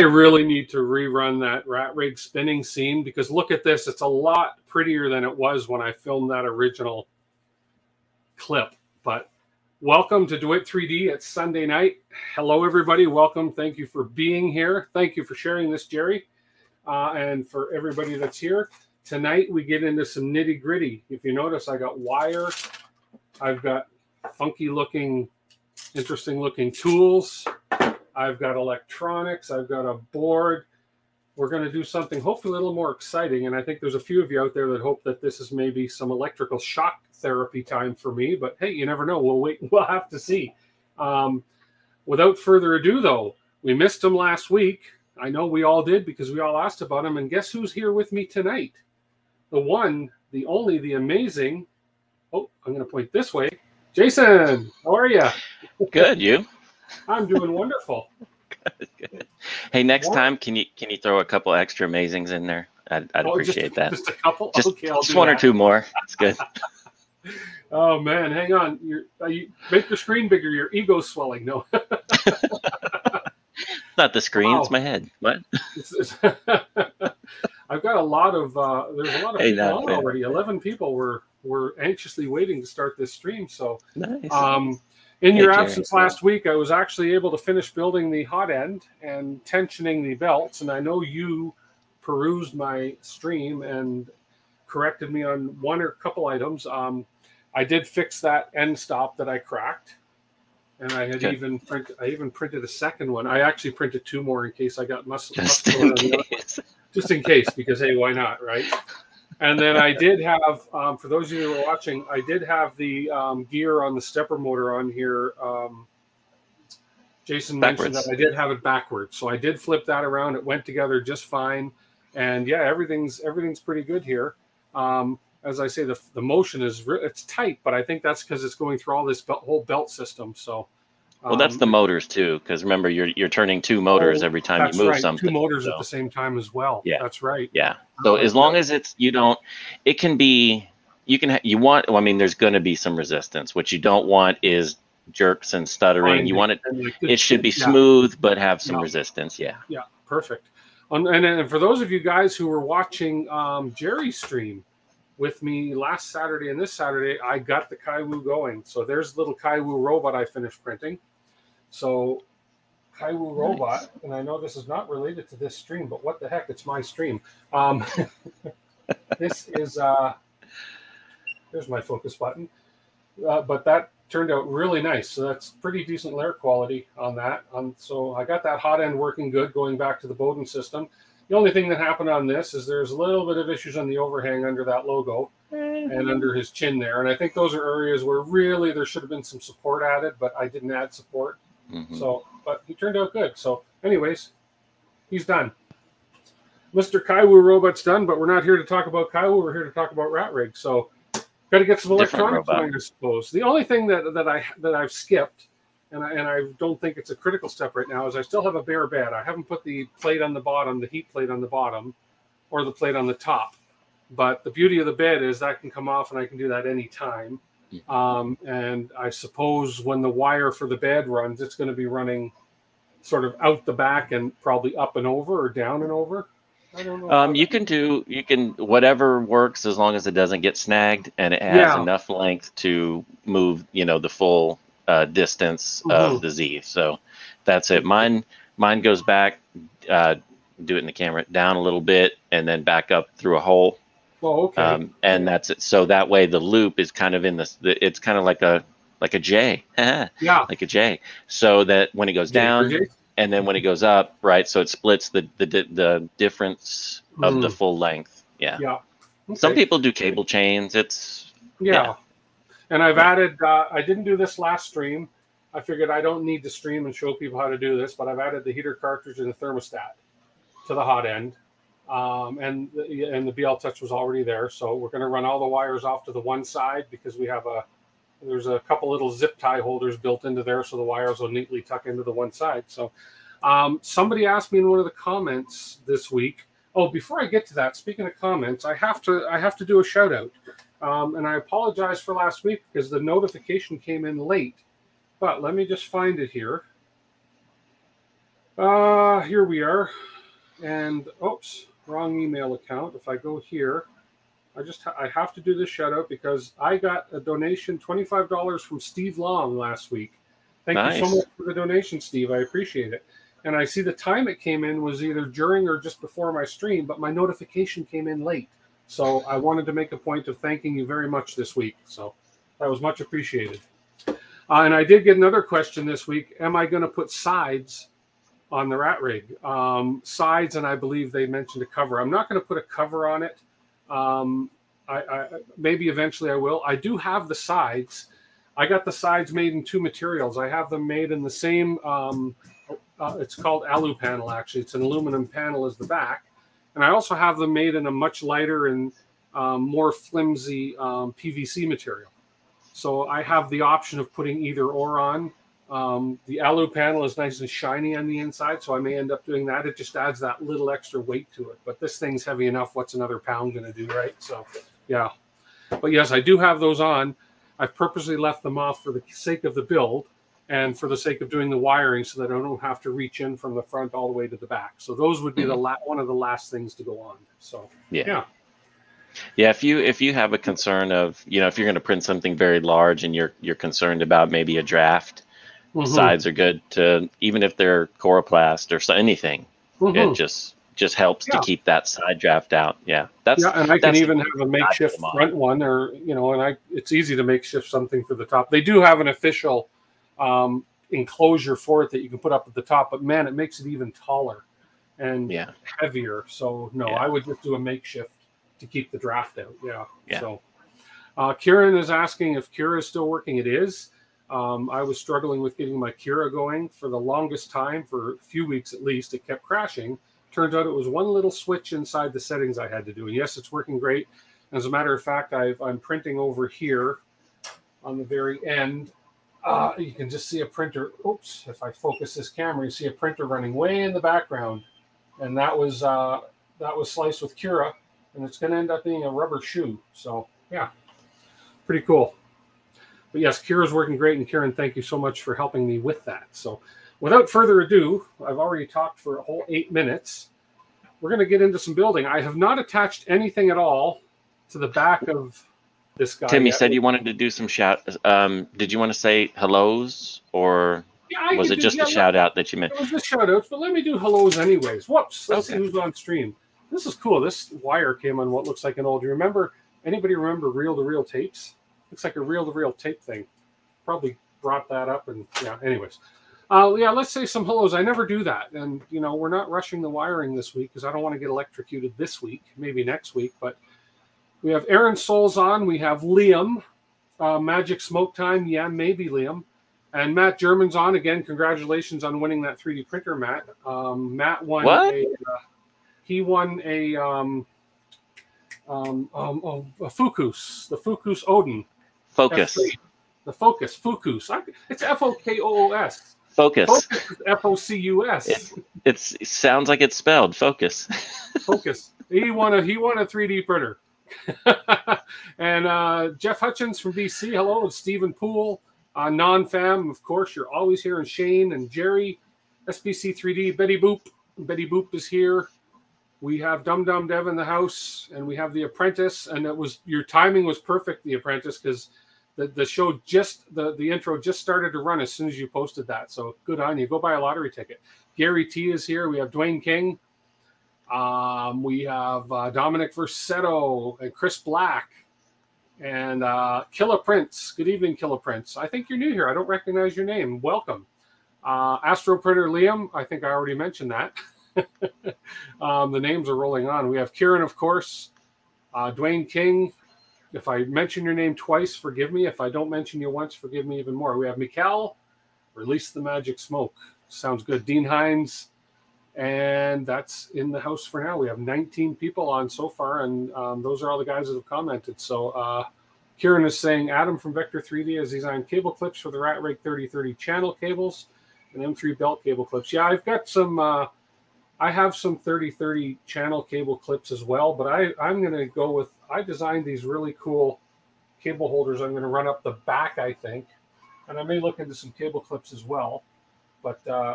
I really need to rerun that rat rig spinning scene because look at this. It's a lot prettier than it was when I filmed that original clip. But welcome to DWIT 3D. It's Sunday night. Hello, everybody. Welcome. Thank you for being here. Thank you for sharing this, Jerry. Uh, and for everybody that's here. Tonight, we get into some nitty gritty. If you notice, I got wire, I've got funky looking, interesting looking tools. I've got electronics. I've got a board. We're going to do something hopefully a little more exciting. And I think there's a few of you out there that hope that this is maybe some electrical shock therapy time for me. But hey, you never know. We'll wait. We'll have to see. Um, without further ado, though, we missed him last week. I know we all did because we all asked about him. And guess who's here with me tonight? The one, the only, the amazing. Oh, I'm going to point this way. Jason, how are you? Good, you? I'm doing wonderful. good, good. Hey, next time, can you can you throw a couple extra amazings in there? I'd, I'd oh, appreciate just, that. Just a couple. Just, okay, just one that. or two more. That's good. oh man, hang on. You're, uh, you make your screen bigger. Your ego's swelling. No. not the screen. Wow. It's my head. What? I've got a lot of. Uh, there's a lot of hey, people already. Eleven people were were anxiously waiting to start this stream. So, nice. um, in your absence last week, I was actually able to finish building the hot end and tensioning the belts. And I know you perused my stream and corrected me on one or a couple items. Um, I did fix that end stop that I cracked, and I had even print, I even printed a second one. I actually printed two more in case I got muscle. Just in case. Just in case, because hey, why not, right? And then I did have, um, for those of you who are watching, I did have the um, gear on the stepper motor on here. Um, Jason backwards. mentioned that I did have it backwards, so I did flip that around. It went together just fine, and yeah, everything's everything's pretty good here. Um, as I say, the, the motion is it's tight, but I think that's because it's going through all this belt, whole belt system. So well, that's the um, motors too, because remember you're you're turning two motors oh, every time you move right. something. Two motors so. at the same time as well. Yeah, that's right. Yeah. So as long as it's you don't, it can be you can you want. Well, I mean, there's going to be some resistance. What you don't want is jerks and stuttering. You want it. It should be smooth, yeah. but have some yeah. resistance. Yeah. Yeah. Perfect. And, and for those of you guys who were watching um, Jerry's stream with me last Saturday and this Saturday, I got the Kywoo going. So there's the little Kywoo robot I finished printing. So Kywoo Robot, nice. and I know this is not related to this stream, but what the heck? It's my stream. Um, this is uh, there's my focus button, uh, but that turned out really nice. So that's pretty decent layer quality on that. Um, so I got that hot end working good, going back to the Bowden system. The only thing that happened on this is there's a little bit of issues on the overhang under that logo mm-hmm. and under his chin there, and I think those are areas where really there should have been some support added, but I didn't add support. Mm-hmm. So, but he turned out good. So, anyways, he's done. Mr. Kywoo robot's done, but we're not here to talk about Kywoo. We're here to talk about Rat Rig. So, got to get some electronics going, I suppose. The only thing that that I that I've skipped, and I, and I don't think it's a critical step right now, is I still have a bare bed. I haven't put the plate on the bottom, the heat plate on the bottom, or the plate on the top. But the beauty of the bed is that can come off, and I can do that anytime. Um, and I suppose when the wire for the bed runs, it's going to be running sort of out the back and probably up and over or down and over. I don't know. Um, you can do you can whatever works as long as it doesn't get snagged and it has yeah. enough length to move. You know the full uh, distance mm-hmm. of the Z. So that's it. Mine mine goes back. Uh, do it in the camera down a little bit and then back up through a hole Oh, okay. Um, and that's it. So that way the loop is kind of in this. It's kind of like a like a J. yeah. Like a J. So that when it goes down and then when it goes up, right? So it splits the the the difference of mm. the full length. Yeah. Yeah. Okay. Some people do cable chains. It's yeah. yeah. And I've added. Uh, I didn't do this last stream. I figured I don't need to stream and show people how to do this, but I've added the heater cartridge and the thermostat to the hot end um, and the, and the BL Touch was already there. So we're going to run all the wires off to the one side because we have a there's a couple little zip tie holders built into there, so the wires will neatly tuck into the one side. So um, somebody asked me in one of the comments this week. Oh, before I get to that, speaking of comments, I have to I have to do a shout out, um, and I apologize for last week because the notification came in late. But let me just find it here. Uh, here we are. And oops, wrong email account. If I go here, I just I have to do this shout out because I got a donation $25 from Steve Long last week. Thank nice. you so much for the donation, Steve. I appreciate it. And I see the time it came in was either during or just before my stream, but my notification came in late. So I wanted to make a point of thanking you very much this week. So that was much appreciated. Uh, and I did get another question this week. Am I going to put sides on the rat rig? Um, sides, and I believe they mentioned a cover. I'm not going to put a cover on it. Um, I, I, maybe eventually I will. I do have the sides. I got the sides made in two materials. I have them made in the same. Um, uh, it's called alu panel. Actually, it's an aluminum panel as the back, and I also have them made in a much lighter and um, more flimsy um, PVC material. So I have the option of putting either or on. Um, the alu panel is nice and shiny on the inside, so I may end up doing that. It just adds that little extra weight to it. But this thing's heavy enough. What's another pound going to do, right? So, yeah. But yes, I do have those on. I've purposely left them off for the sake of the build and for the sake of doing the wiring so that I don't have to reach in from the front all the way to the back. So those would be mm-hmm. the la- one of the last things to go on. So, yeah. yeah. Yeah, if you if you have a concern of you know if you're going to print something very large and you're you're concerned about maybe a draft, mm-hmm. sides are good to even if they're coroplast or so, anything. Mm-hmm. It just just helps yeah. to keep that side draft out. Yeah, that's yeah, and I can even have a makeshift front one, or you know, and I it's easy to makeshift something for the top. They do have an official um, enclosure for it that you can put up at the top, but man, it makes it even taller and yeah. heavier. So no, yeah. I would just do a makeshift to keep the draft out. Yeah. yeah. So uh, Kieran is asking if Cura is still working. It is. Um, I was struggling with getting my Cura going for the longest time, for a few weeks at least. It kept crashing. Turns out it was one little switch inside the settings I had to do. And yes, it's working great. As a matter of fact, i am printing over here on the very end. Uh, you can just see a printer. Oops, if I focus this camera, you see a printer running way in the background. And that was uh, that was sliced with Cura, and it's going to end up being a rubber shoe. So yeah, pretty cool. But yes, Cura's working great, and Kieran, thank you so much for helping me with that. So without further ado, I've already talked for a whole eight minutes. We're going to get into some building. I have not attached anything at all to the back of this guy. Tim, you said you wanted to do some shout. Um, did you want to say hellos or yeah, was it do, just yeah, a shout out that you meant? It was just shout outs, but let me do hellos anyways. Whoops, let's okay. see who's on stream. This is cool. This wire came on what looks like an old. Do you remember? Anybody remember reel to reel tapes? Looks like a reel to reel tape thing. Probably brought that up and yeah. Anyways, uh, yeah. Let's say some hellos. I never do that, and you know we're not rushing the wiring this week because I don't want to get electrocuted this week. Maybe next week, but we have Aaron Souls on. We have Liam. Uh, Magic Smoke Time. Yeah, maybe Liam. And Matt German's on again. Congratulations on winning that 3D printer, Matt. Um, Matt won what? a. Uh, he won a um, um, um, oh, a Fokoos, the Fokoos Odin. Focus. F3. The Focus, Focus. It's F O K O O S. Focus. F O C U S. It sounds like it's spelled focus. focus. He won a he won a 3D printer. and uh, Jeff Hutchins from BC. Hello, and Stephen Poole, uh, non-fam. Of course, you're always here, and Shane and Jerry, SBC 3D. Betty Boop. Betty Boop is here. We have Dum Dum Dev in the house, and we have The Apprentice. And it was your timing was perfect, The Apprentice, because the, the show just the, the intro just started to run as soon as you posted that. So good on you. Go buy a lottery ticket. Gary T is here. We have Dwayne King. Um, we have uh, Dominic Versetto and Chris Black and uh, Prince. Good evening, Killa Prince. I think you're new here. I don't recognize your name. Welcome. Uh, Astro Printer Liam. I think I already mentioned that. um, the names are rolling on. We have Kieran, of course. Uh, Dwayne King. If I mention your name twice, forgive me. If I don't mention you once, forgive me even more. We have Mikkel. Release the magic smoke. Sounds good. Dean Hines. And that's in the house for now. We have 19 people on so far, and um, those are all the guys that have commented. So uh, Kieran is saying Adam from Vector 3D has designed cable clips for the Rat Rig 3030 channel cables and M3 belt cable clips. Yeah, I've got some. Uh, I have some 3030 channel cable clips as well, but I, I'm going to go with. I designed these really cool cable holders. I'm going to run up the back, I think, and I may look into some cable clips as well. But uh,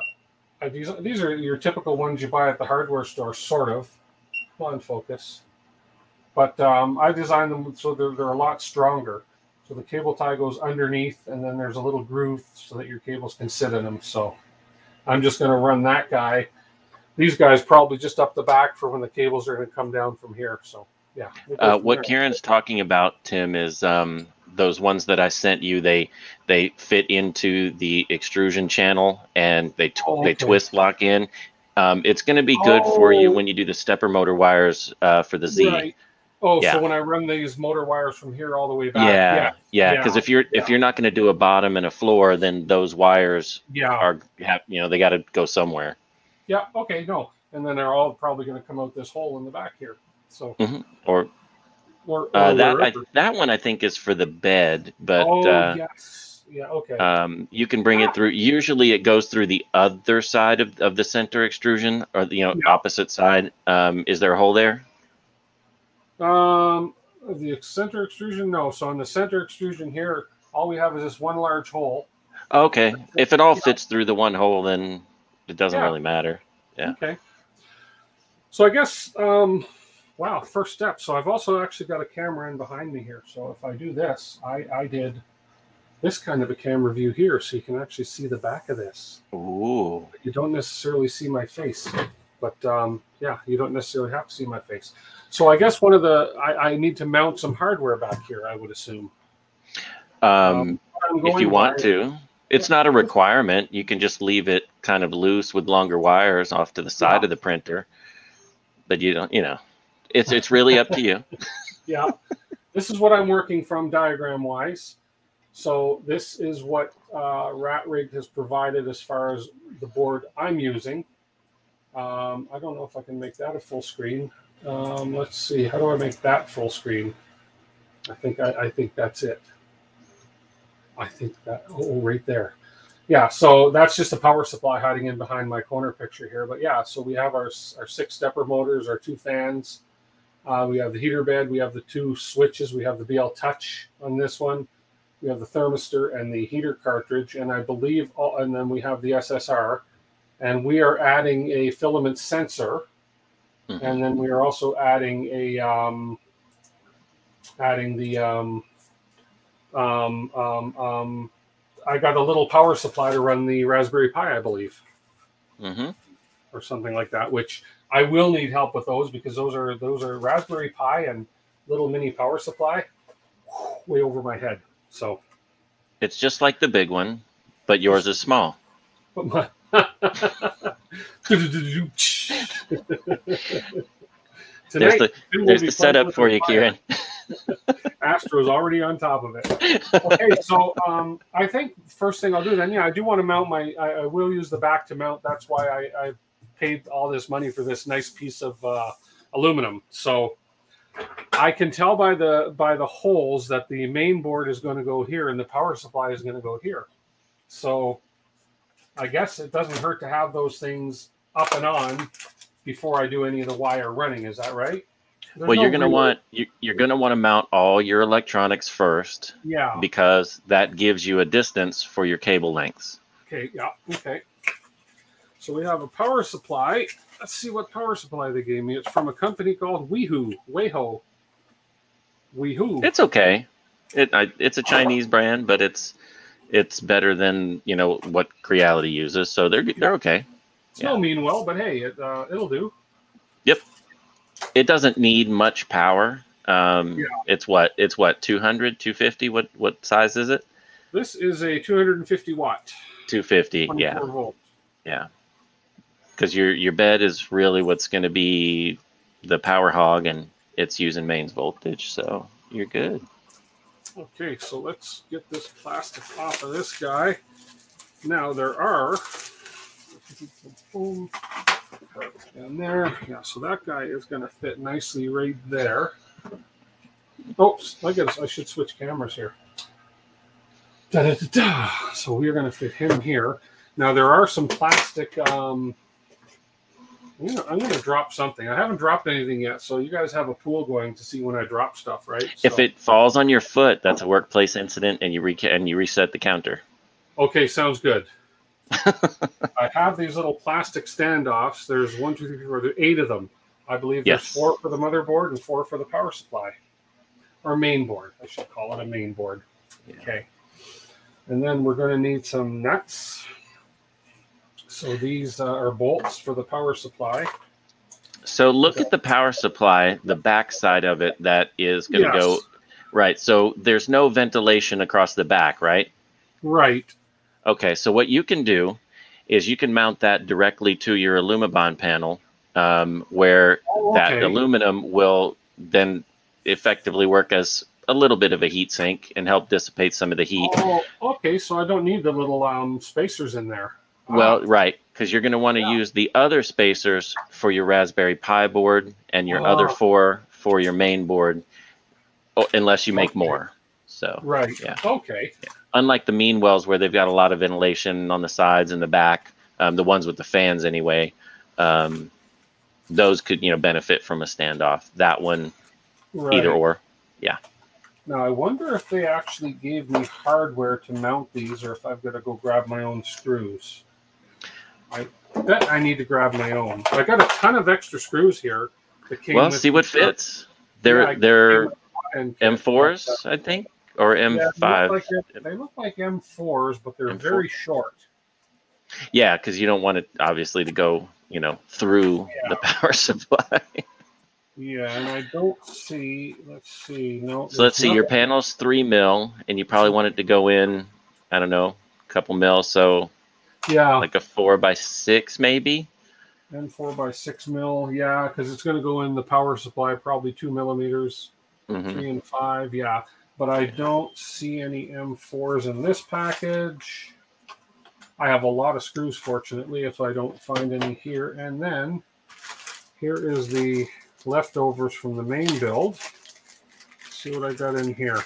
these, these are your typical ones you buy at the hardware store, sort of. Come on, focus. But um, I designed them so they're, they're a lot stronger. So the cable tie goes underneath, and then there's a little groove so that your cables can sit in them. So I'm just going to run that guy. These guys probably just up the back for when the cables are going to come down from here. So yeah. Uh, what Karen's talking about, Tim, is um, those ones that I sent you. They they fit into the extrusion channel and they tw- oh, okay. they twist lock in. Um, it's going to be good oh. for you oh. when you do the stepper motor wires uh, for the Z. Right. Oh, yeah. so when I run these motor wires from here all the way back. Yeah, yeah, because yeah. if you're if you're not going to do a bottom and a floor, then those wires yeah. are have you know they got to go somewhere. Yeah. Okay. No, and then they're all probably going to come out this hole in the back here. So mm-hmm. or or, or uh, that I, that one I think is for the bed, but oh uh, yes, yeah, okay. Um, you can bring it through. Usually, it goes through the other side of, of the center extrusion, or the you know yeah. opposite side. Um, is there a hole there? Um, the center extrusion, no. So in the center extrusion here, all we have is this one large hole. Okay. If it all fits through the one hole, then it doesn't yeah. really matter. Yeah. Okay. So I guess, um, wow, first step. So I've also actually got a camera in behind me here. So if I do this, I, I did this kind of a camera view here, so you can actually see the back of this. Ooh. You don't necessarily see my face, but um, yeah, you don't necessarily have to see my face. So I guess one of the I, I need to mount some hardware back here. I would assume. Um, um if you want to, it's not a requirement. You can just leave it kind of loose with longer wires off to the side yeah. of the printer. But you don't, you know, it's it's really up to you. yeah, this is what I'm working from diagram wise. So this is what uh, RatRig has provided as far as the board I'm using. Um, I don't know if I can make that a full screen. Um, let's see, how do I make that full screen? I think I, I think that's it. I think that oh right there. Yeah, so that's just a power supply hiding in behind my corner picture here. But yeah, so we have our our six stepper motors, our two fans. Uh, we have the heater bed. We have the two switches. We have the BL Touch on this one. We have the thermistor and the heater cartridge, and I believe, all, and then we have the SSR. And we are adding a filament sensor Mm-hmm. And then we are also adding a um, adding the um, um, um, um, I got a little power supply to run the Raspberry Pi, I believe, mm-hmm. or something like that. Which I will need help with those because those are those are Raspberry Pi and little mini power supply, way over my head. So it's just like the big one, but yours is small. But my, there's the, there's the setup for you, Kieran. Astro's already on top of it. Okay, so um, I think first thing I'll do then, yeah, I do want to mount my. I, I will use the back to mount. That's why I, I, paid all this money for this nice piece of uh, aluminum. So I can tell by the by the holes that the main board is going to go here and the power supply is going to go here. So I guess it doesn't hurt to have those things up and on before I do any of the wire running. Is that right? There's well, no you're going to want you, you're going to want to mount all your electronics first. Yeah. Because that gives you a distance for your cable lengths. Okay. Yeah. Okay. So we have a power supply. Let's see what power supply they gave me. It's from a company called Weehoo. Weiho. Weehoo. It's okay. It I, it's a Chinese brand, but it's it's better than you know what Creality uses, so they're they're okay. It's yeah. no mean well, but hey, it uh, it'll do. Yep. It doesn't need much power. Um, yeah. It's what it's what 200, 250. What what size is it? This is a 250 watt. 250. Yeah. Volt. Yeah. Because your your bed is really what's going to be the power hog, and it's using mains voltage, so you're good. Okay, so let's get this plastic off of this guy. Now there are, boom, and there, yeah, so that guy is going to fit nicely right there. Oops, I guess I should switch cameras here. Da, da, da, da. So we are going to fit him here. Now there are some plastic um, I'm gonna, I'm gonna drop something. I haven't dropped anything yet, so you guys have a pool going to see when I drop stuff, right? So. If it falls on your foot, that's a workplace incident, and you re- and you reset the counter. Okay, sounds good. I have these little plastic standoffs. There's one, two, three, four, there's eight of them. I believe there's Yes. four for the motherboard and four for the power supply, or main board. I should call it a main board. Yeah. Okay. And then we're going to need some nuts. So these uh, are bolts for the power supply. So look at the power supply, the back side of it that is going to Yes. go right. So there's no ventilation across the back, right? Right. Okay, so what you can do is you can mount that directly to your Alumibond panel, um, where Oh, that aluminum will then effectively work as a little bit of a heat sink and help dissipate some of the heat. Oh, okay. So I don't need the little um, spacers in there. Well, Ah, right, because you're going to want to Yeah. use the other spacers for your Raspberry Pi board and your other Oh. four for your main board, unless you make Okay. more. So, right. yeah. Okay. Unlike the mean wells where they've got a lot of ventilation on the sides and the back, um, the ones with the fans anyway, um, those could you know benefit from a standoff. That one, Right. either or. Yeah. Now I wonder if they actually gave me hardware to mount these, or if I've got to go grab my own screws. I bet I need to grab my own. I got a ton of extra screws here. That came Well, with see what the fits. They're Yeah, they're M4s, I think, or Yeah, they look M5. like they're- look like M4s, but they're M4. very short. Yeah, because you don't want it obviously to go you know through the power supply. Yeah, and I don't see. Let's see. No. so let's see, your panel's three mil, and you probably want it to go in. I don't know, a couple mil, so Yeah, like a four by six maybe. and four by six mil. Yeah, because it's going to go in the power supply, probably two millimeters. hmm three and five, yeah. But I don't see any M4s in this package. I have a lot of screws, fortunately, if I don't find any here. And then here is the leftovers from the main build. Let's see what I got in here.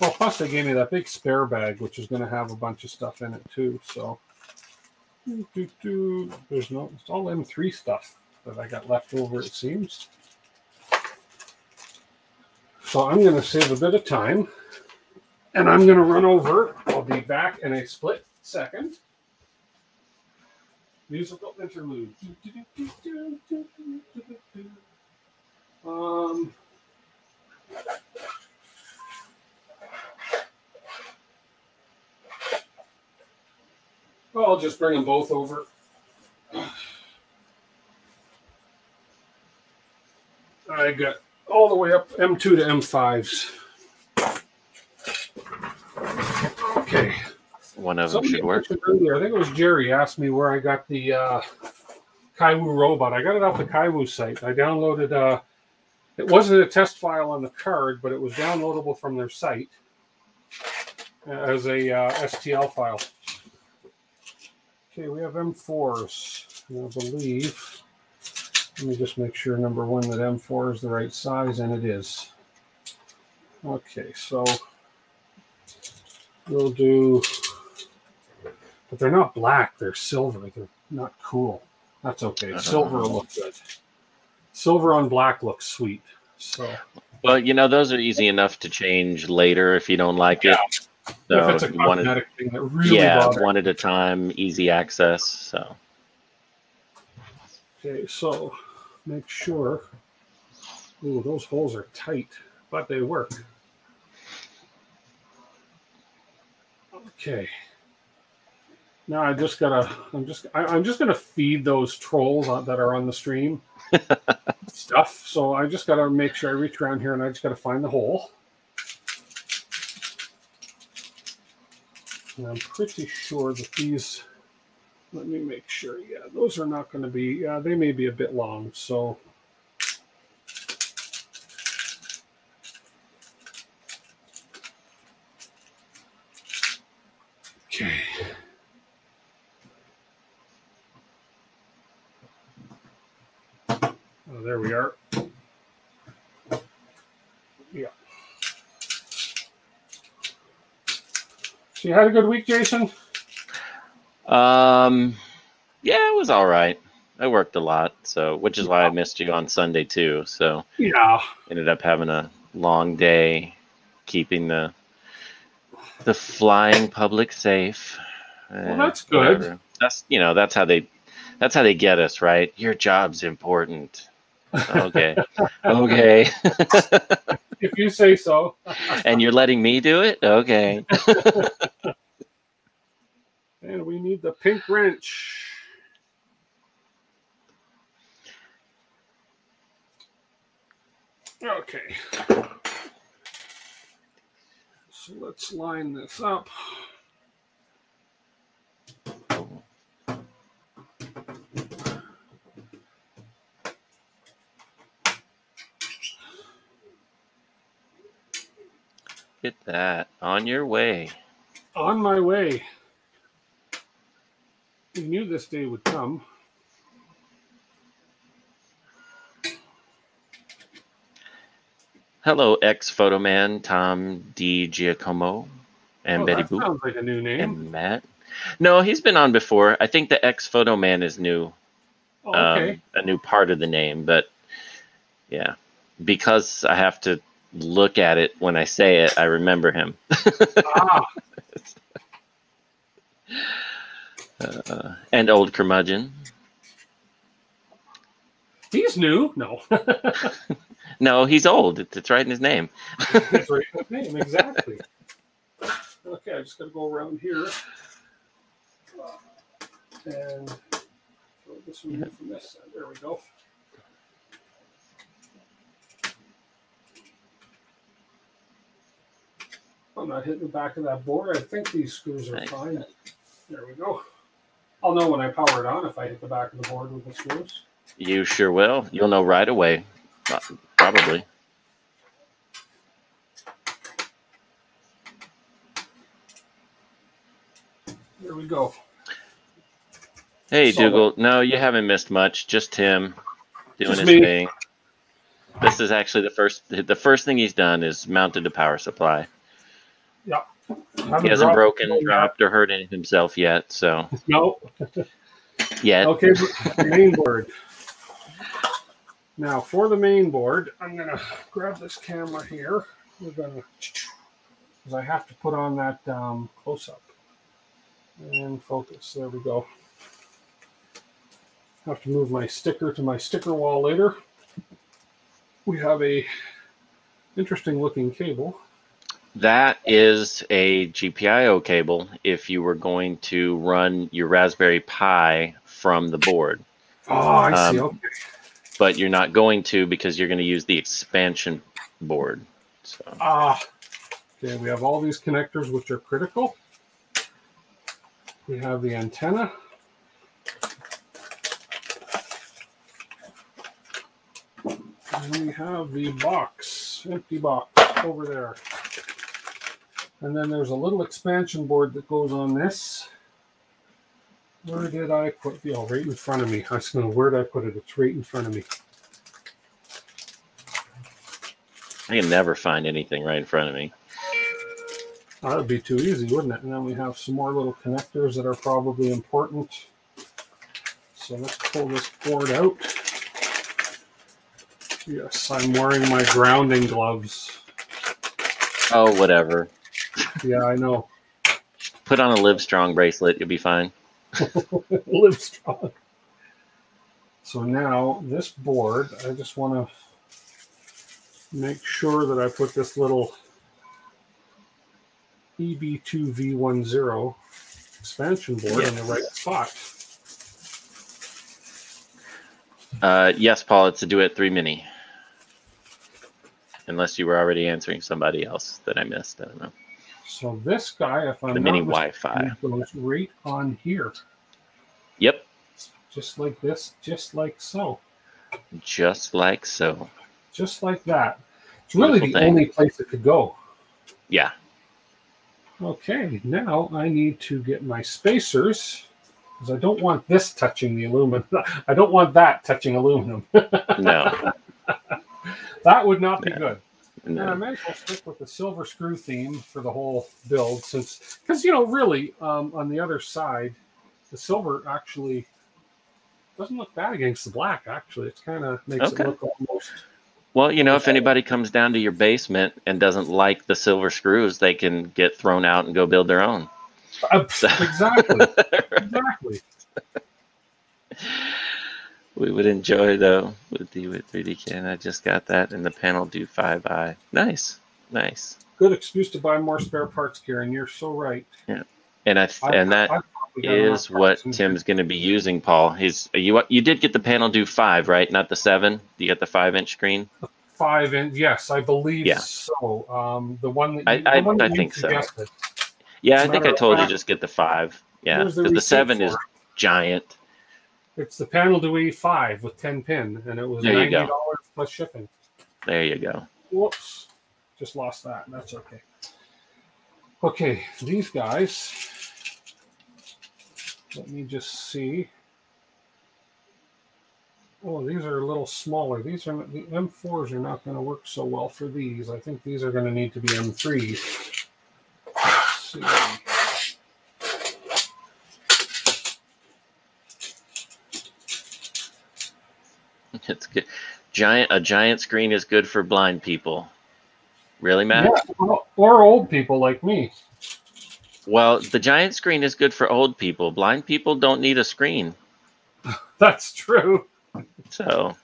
Well, plus they gave me that big spare bag, which is going to have a bunch of stuff in it too. So there's no, it's all M3 stuff that I got left over, it seems. So I'm going to save a bit of time and I'm going to run over. I'll be back in a split second. Musical interlude. Um, well, I'll just bring them both over. I got all the way up M2 to M5s. Okay. One of them Somebody should work. earlier, I think it was Jerry asked me where I got the uh, Kywoo robot. I got it off the Kywoo site. I downloaded. Uh, it wasn't a test file on the card, but it was downloadable from their site as a uh, STL file. Okay, we have M4s. I believe. Let me just make sure number one that M4 is the right size, and it is. Okay, so we'll do but they're not black. They're silver. They're not cool. That's okay. Uh-huh. Silver will look good. Silver on black looks sweet. So Well, you know, those are easy enough to change later if you don't like it. if it's a one at, thing that really yeah, bothers. one at a time, easy access. So Okay, so make sure. Ooh, those holes are tight, but they work. Okay. Now I just gotta. I'm just. I, I'm just gonna feed those trolls on- that are on the stream stuff. So I just gotta make sure I reach around here and I just gotta find the hole. And I'm pretty sure that these. Let me make sure. Yeah, those are not going to be. Yeah, they may be a bit long. So. Okay. Oh, there we are. Yeah. So you had a good week, Jason? Um, yeah, it was all right. I worked a lot, so which is why I missed you on Sunday too. So Yeah. ended up having a long day, keeping the the flying public safe. well, that's good. Whatever. That's you know that's how they that's how they get us, right? Your job's important. Okay. okay. if you say so. and you're letting me do it? Okay. and we need the pink wrench. Okay. So let's line this up. Get that. On your way. On my way. We knew this day would come. Hello, ex photo man Tom D. Giacomo and oh, Betty Boop. Sounds like a new name. And Matt. No, he's been on before. I think the ex photo man is new. Oh, okay. Um, a new part of the name, but yeah, because I have to look at it when I say it, I remember him. ah. Uh, and old curmudgeon. He's new. No. no, he's old. It's, it's right in his name. it's right in his name, exactly. Okay, I just got to go around here and throw this one from this side. There we go. I'm not hitting the back of that board. I think these screws are fine. There we go. I'll know when I power it on if I hit the back of the board with the screws. You sure will. You'll know right away. Uh, probably. Here we go. Hey, Dougal. No, you haven't missed much. Just him doing Just his me. thing. This is actually the first. The first thing he's done is mounted a power supply. Yeah. He hasn't broken, dropped, or hurt anything himself yet. So no. yet. Okay, main board. Now for the main board, I'm gonna grab this camera here. We're gonna because I have to put on that um, close up and focus. There we go. Have to move my sticker to my sticker wall later. We have a interesting looking cable. That is a GPIO cable if you were going to run your Raspberry Pi from the board. Oh, I um, see. Okay. But you're not going to because you're going to use the expansion board. So. Ah, okay. We have all these connectors which are critical. We have the antenna. And we have the box, empty box over there. And then there's a little expansion board that goes on this. Where did I put the, oh, right in front of me. I was going to, where did I put it? It's right in front of me. I can never find anything right in front of me. That would be too easy, wouldn't it? And then we have some more little connectors that are probably important. So let's pull this board out. Yes, I'm wearing my grounding gloves. Oh, whatever. Yeah, I know. Put on a Live Strong bracelet, you'll be fine. Live Strong. So now this board, I just want to make sure that I put this little EB2V10 expansion board yes. in the right spot. Uh, yes, Paul, it's a Duet 3 Mini. Unless you were already answering somebody else that I missed. I don't know. So this guy, if I'm the mini Wi-Fi, goes right on here. Yep. Just like this, just like so. Just like so. Just like that. It's really the thing. only place it could go. Yeah. Okay, now I need to get my spacers because I don't want this touching the aluminum. I don't want that touching aluminum. no. that would not be good. And I might as well stick with the silver screw theme for the whole build, since because you know really um, on the other side, the silver actually doesn't look bad against the black. Actually, it kind of makes okay. it look almost. Well, you know, if anybody comes down to your basement and doesn't like the silver screws, they can get thrown out and go build their own. Uh, exactly. exactly. We would enjoy though with the with 3D Can. I just got that in the PanelDue 5i. Nice. Nice. Good excuse to buy more spare parts, Karen. You're so right. Yeah. And I, I and that I, is what Tim's going to be using, Paul. He's you you did get the PanelDue 5, right? Not the 7. You got the 5 inch screen? Five inch, yes, I believe yeah. so. Um, the one that you, I, I, one I think so. Yeah, I think I told fact, you just get the five. Yeah, because the, the, seven is giant. It's the PanelDue five with ten pin, and it was there ninety dollars plus shipping. There you go. Whoops, just lost that. That's okay. Okay, these guys. Let me just see. Oh, these are a little smaller. These are the M4s are not going to work so well for these. I think these are going to need to be M3s. It's good. Giant a giant screen is good for blind people. Really, Matt? Yeah, or old people like me. Well, the giant screen is good for old people. Blind people don't need a screen. That's true. So.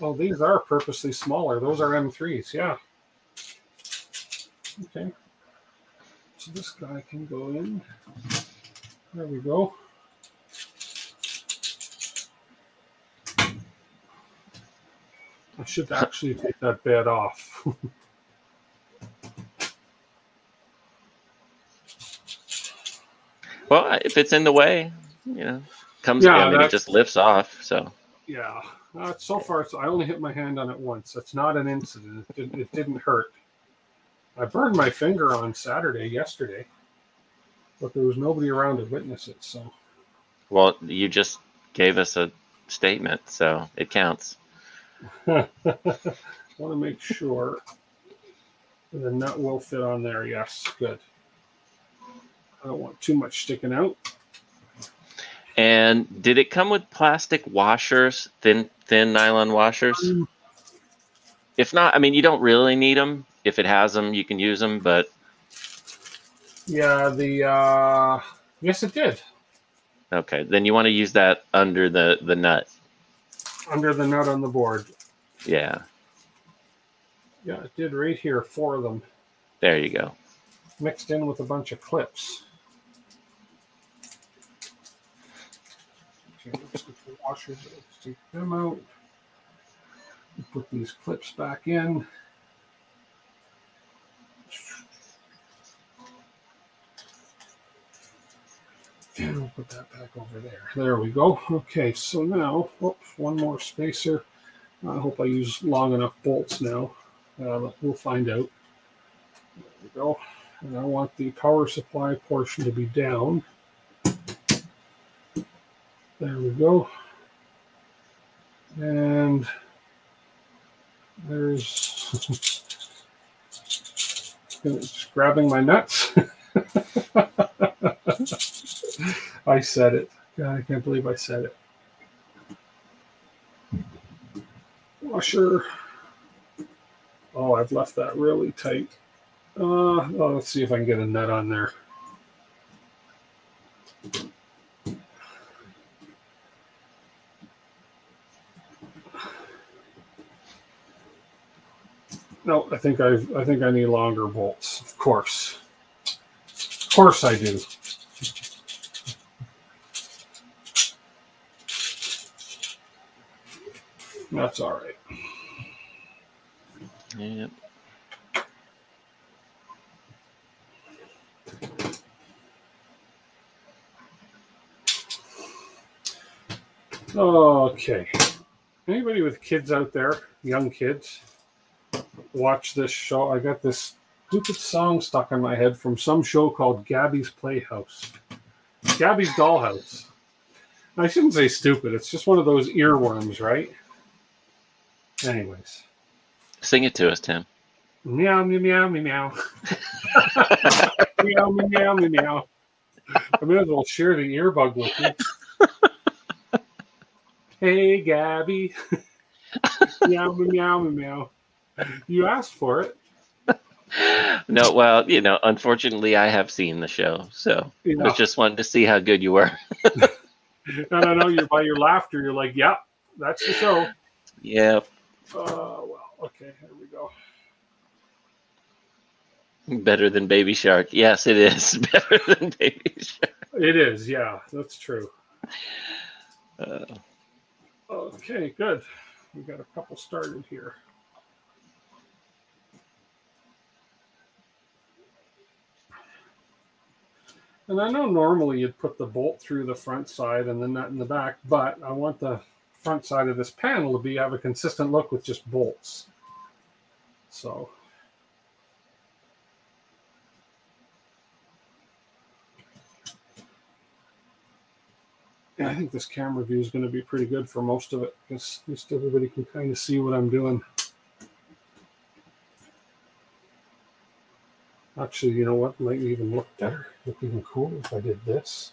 Well, these are purposely smaller. Those are M3s, yeah. Okay. So this guy can go in. There we go. I should actually take that bed off. well, if it's in the way, you know, comes yeah, and it just lifts off. So yeah, uh, so far I only hit my hand on it once. It's not an incident. It, it didn't hurt. I burned my finger on Saturday yesterday, but there was nobody around to witness it. So, well, you just gave us a statement, so it counts. Want to make sure the nut will fit on there. Yes, good. I don't want too much sticking out. And did it come with plastic washers, thin thin nylon washers? Um, if not, I mean, you don't really need them. If it has them, you can use them. But yeah, the uh, yes, it did. Okay, then you want to use that under the the nut. Under the nut on the board. Yeah. Yeah, it did right here. Four of them. There you go. Mixed in with a bunch of clips. Okay, let's get the washers. Let's take them out. Put these clips back in. And we'll put that back over there. There we go. Okay, so now, oops, one more spacer. I hope I use long enough bolts now. Uh, we'll find out. There we go. And I want the power supply portion to be down. There we go. And there's just grabbing my nuts. I said it. God, I can't believe I said it. Washer. Oh, I've left that really tight. Uh, well, let's see if I can get a nut on there. No, I think I've I think I need longer bolts. Of course, of course I do. That's all right. Yep. Okay. Anybody with kids out there, young kids, watch this show. I got this stupid song stuck in my head from some show called Gabby's Playhouse. Gabby's Dollhouse. I shouldn't say stupid. It's just one of those earworms, right? Anyways. Sing it to us, Tim. Meow, meow, meow, meow. meow, meow, meow, meow. I may as well share the earbug with you. hey, Gabby. meow, meow, meow, meow. You asked for it. no, well, you know, unfortunately, I have seen the show, so yeah. I was just wanting to see how good you were. no, no, no. You're by your laughter. You're like, yeah, that's the show. Yep. Uh, well, okay, here we go. Better than Baby Shark. Yes, it is better than Baby Shark. It is. Yeah, that's true. Uh, okay, good. We got a couple started here. And I know normally you'd put the bolt through the front side and the nut in the back, but I want the front side of this panel to be have a consistent look with just bolts. So I think this camera view is going to be pretty good for most of it because at least everybody can kind of see what I'm doing. Actually, you know what? Might even look better, look even cooler if I did this.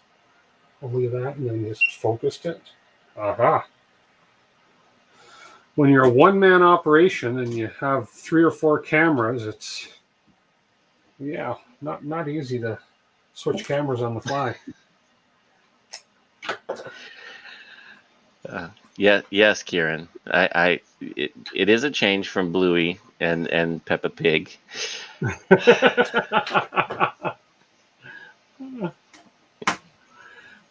Only that and then just focused it. Aha. When you're a one-man operation and you have three or four cameras, it's yeah, not not easy to switch cameras on the fly. Uh, yeah, yes, Kieran. I, I it, it is a change from Bluey and and Peppa Pig.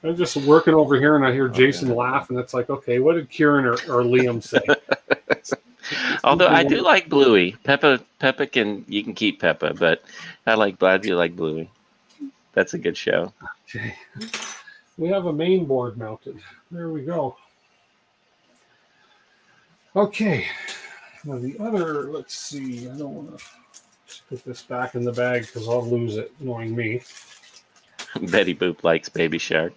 I'm just working over here and I hear Jason okay. laugh, and it's like, okay, what did Kieran or, or Liam say? Although I do like Bluey, Peppa, Peppa can you can keep Peppa, but I like I do like Bluey. That's a good show. Okay, we have a main board mounted. There we go. Okay, now the other, let's see, I don't want to put this back in the bag because I'll lose it, knowing me. Betty Boop likes Baby Shark.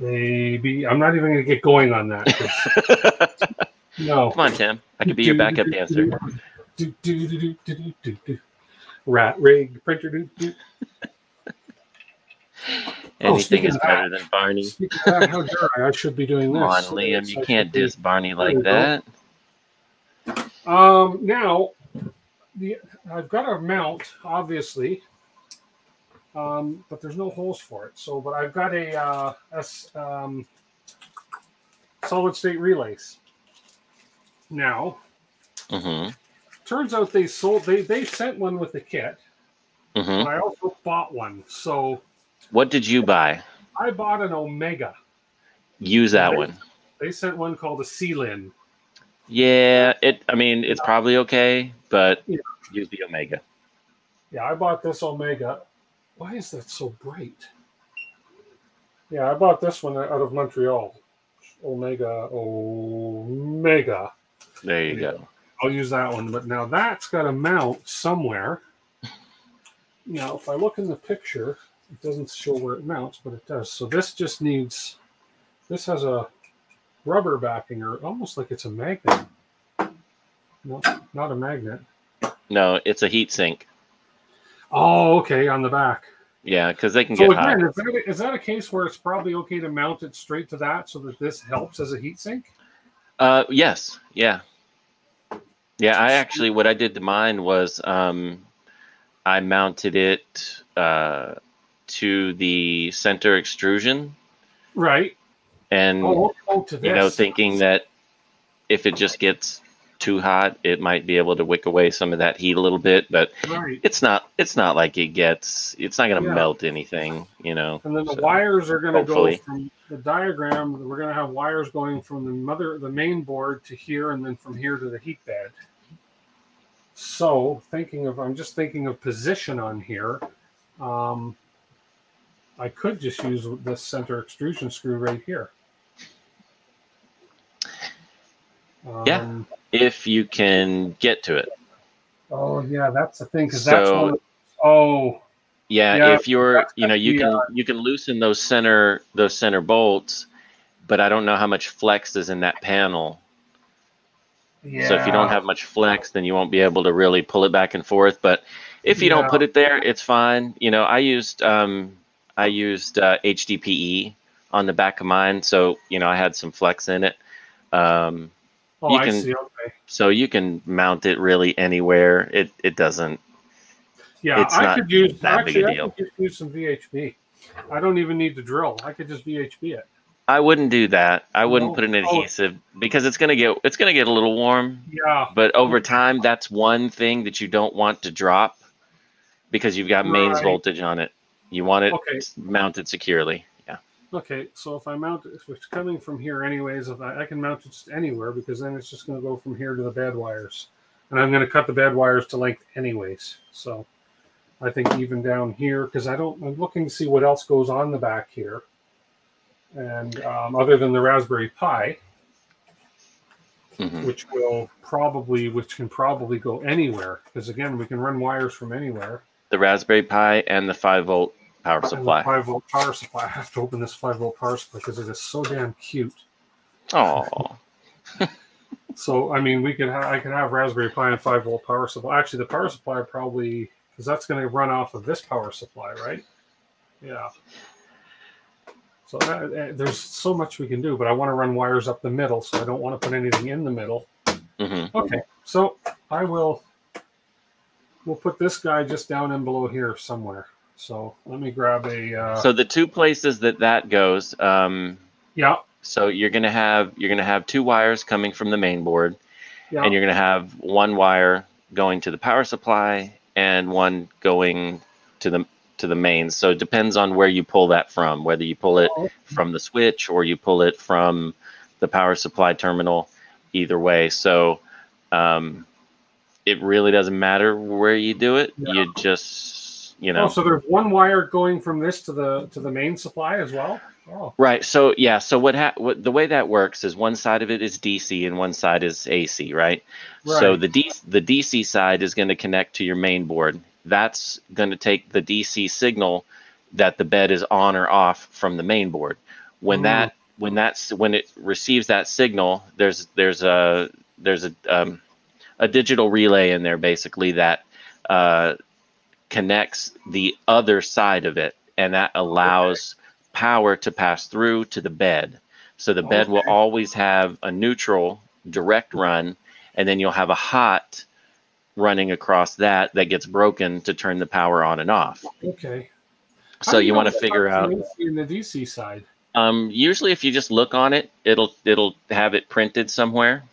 Baby, I'm not even going to get going on that. no. Come on, Tim. I could be your backup dancer. Rat rig printer. Anything oh, is better than Barney. That, how dare I? I should be doing this. Come on, Liam. You can't diss Barney like that. Um, now, the I've got a mount, obviously, um, but there's no holes for it. So, but I've got a, uh, a um, solid state relays. Now, mm-hmm. turns out they sold they they sent one with the kit. Mm-hmm. I also bought one. So, what did you buy? I bought an Omega. Use that they, one. They sent one called a Sealin. Yeah, it. I mean, it's probably okay, but yeah. use the Omega. Yeah, I bought this Omega. Why is that so bright? Yeah, I bought this one out of Montreal. Omega, Omega. There you yeah. go. I'll use that one, but now that's got a mount somewhere. Now, if I look in the picture, it doesn't show where it mounts, but it does. So this just needs. This has a rubber backing or almost like it's a magnet. No, not a magnet. No, it's a heat sink. Oh, okay, on the back. Yeah, because they can so get again, hot. Is that, a, is that a case where it's probably okay to mount it straight to that so that this helps as a heat sink? Uh, yes, yeah, yeah. I actually, what I did to mine was um, I mounted it uh, to the center extrusion. Right and oh, oh, you know thinking that if it just gets too hot it might be able to wick away some of that heat a little bit but right. it's not it's not like it gets it's not going to yeah. melt anything you know and then the so, wires are going to go from the diagram we're going to have wires going from the mother the main board to here and then from here to the heat bed so thinking of i'm just thinking of position on here um, i could just use this center extrusion screw right here Um, yeah, if you can get to it. Oh yeah, that's the thing because so, that's one. oh. Yeah, yeah, if you're, you know, you can uh, you can loosen those center those center bolts, but I don't know how much flex is in that panel. Yeah. So if you don't have much flex, then you won't be able to really pull it back and forth. But if you yeah. don't put it there, it's fine. You know, I used um, I used uh, HDPE on the back of mine, so you know I had some flex in it. Um, Oh, you can, see. Okay. So you can mount it really anywhere. It it doesn't Yeah, it's I could use that actually, big a deal. I could use some VHB. I don't even need to drill. I could just VHB it. I wouldn't do that. I wouldn't no. put an oh. adhesive oh. because it's gonna get it's gonna get a little warm. Yeah. But over time, that's one thing that you don't want to drop because you've got right. mains voltage on it. You want it okay. mounted securely. Okay, so if I mount it, if it's coming from here anyways, if I, I can mount it just anywhere because then it's just going to go from here to the bad wires, and I'm going to cut the bad wires to length anyways. So I think even down here because I don't. I'm looking to see what else goes on the back here, and um, other than the Raspberry Pi. Mm-hmm. Which will probably, which can probably go anywhere, because again, we can run wires from anywhere. The Raspberry Pi and the five volt power supply. Five volt power supply. I have to open this five volt power supply because it is so damn cute. Oh. so I mean, we could ha- I can have Raspberry Pi and five volt power supply. Actually, the power supply probably because that's going to run off of this power supply, right? Yeah. So that, uh, there's so much we can do, but I want to run wires up the middle, so I don't want to put anything in the middle. Mm-hmm. Okay, so I will. We'll put this guy just down and below here somewhere. So let me grab a. Uh, so the two places that that goes. Um, yeah. So you're gonna have you're gonna have two wires coming from the main board, yeah. and you're gonna have one wire going to the power supply and one going to the to the mains. So it depends on where you pull that from, whether you pull it from the switch or you pull it from the power supply terminal. Either way, so um, it really doesn't matter where you do it. Yeah. You just you know. Oh, so there's one wire going from this to the to the main supply as well. Oh. Right. So yeah. So what, ha- what the way that works is one side of it is DC and one side is AC. Right. right. So the D- the DC side is going to connect to your main board. That's going to take the DC signal that the bed is on or off from the main board. When mm. that when that's when it receives that signal, there's there's a there's a um, a digital relay in there basically that uh, connects the other side of it, and that allows okay. power to pass through to the bed. So the bed okay. will always have a neutral direct run, and then you'll have a hot running across that that gets broken to turn the power on and off. Okay. So you, you want to figure out in the DC side. Um, usually, if you just look on it, it'll it'll have it printed somewhere,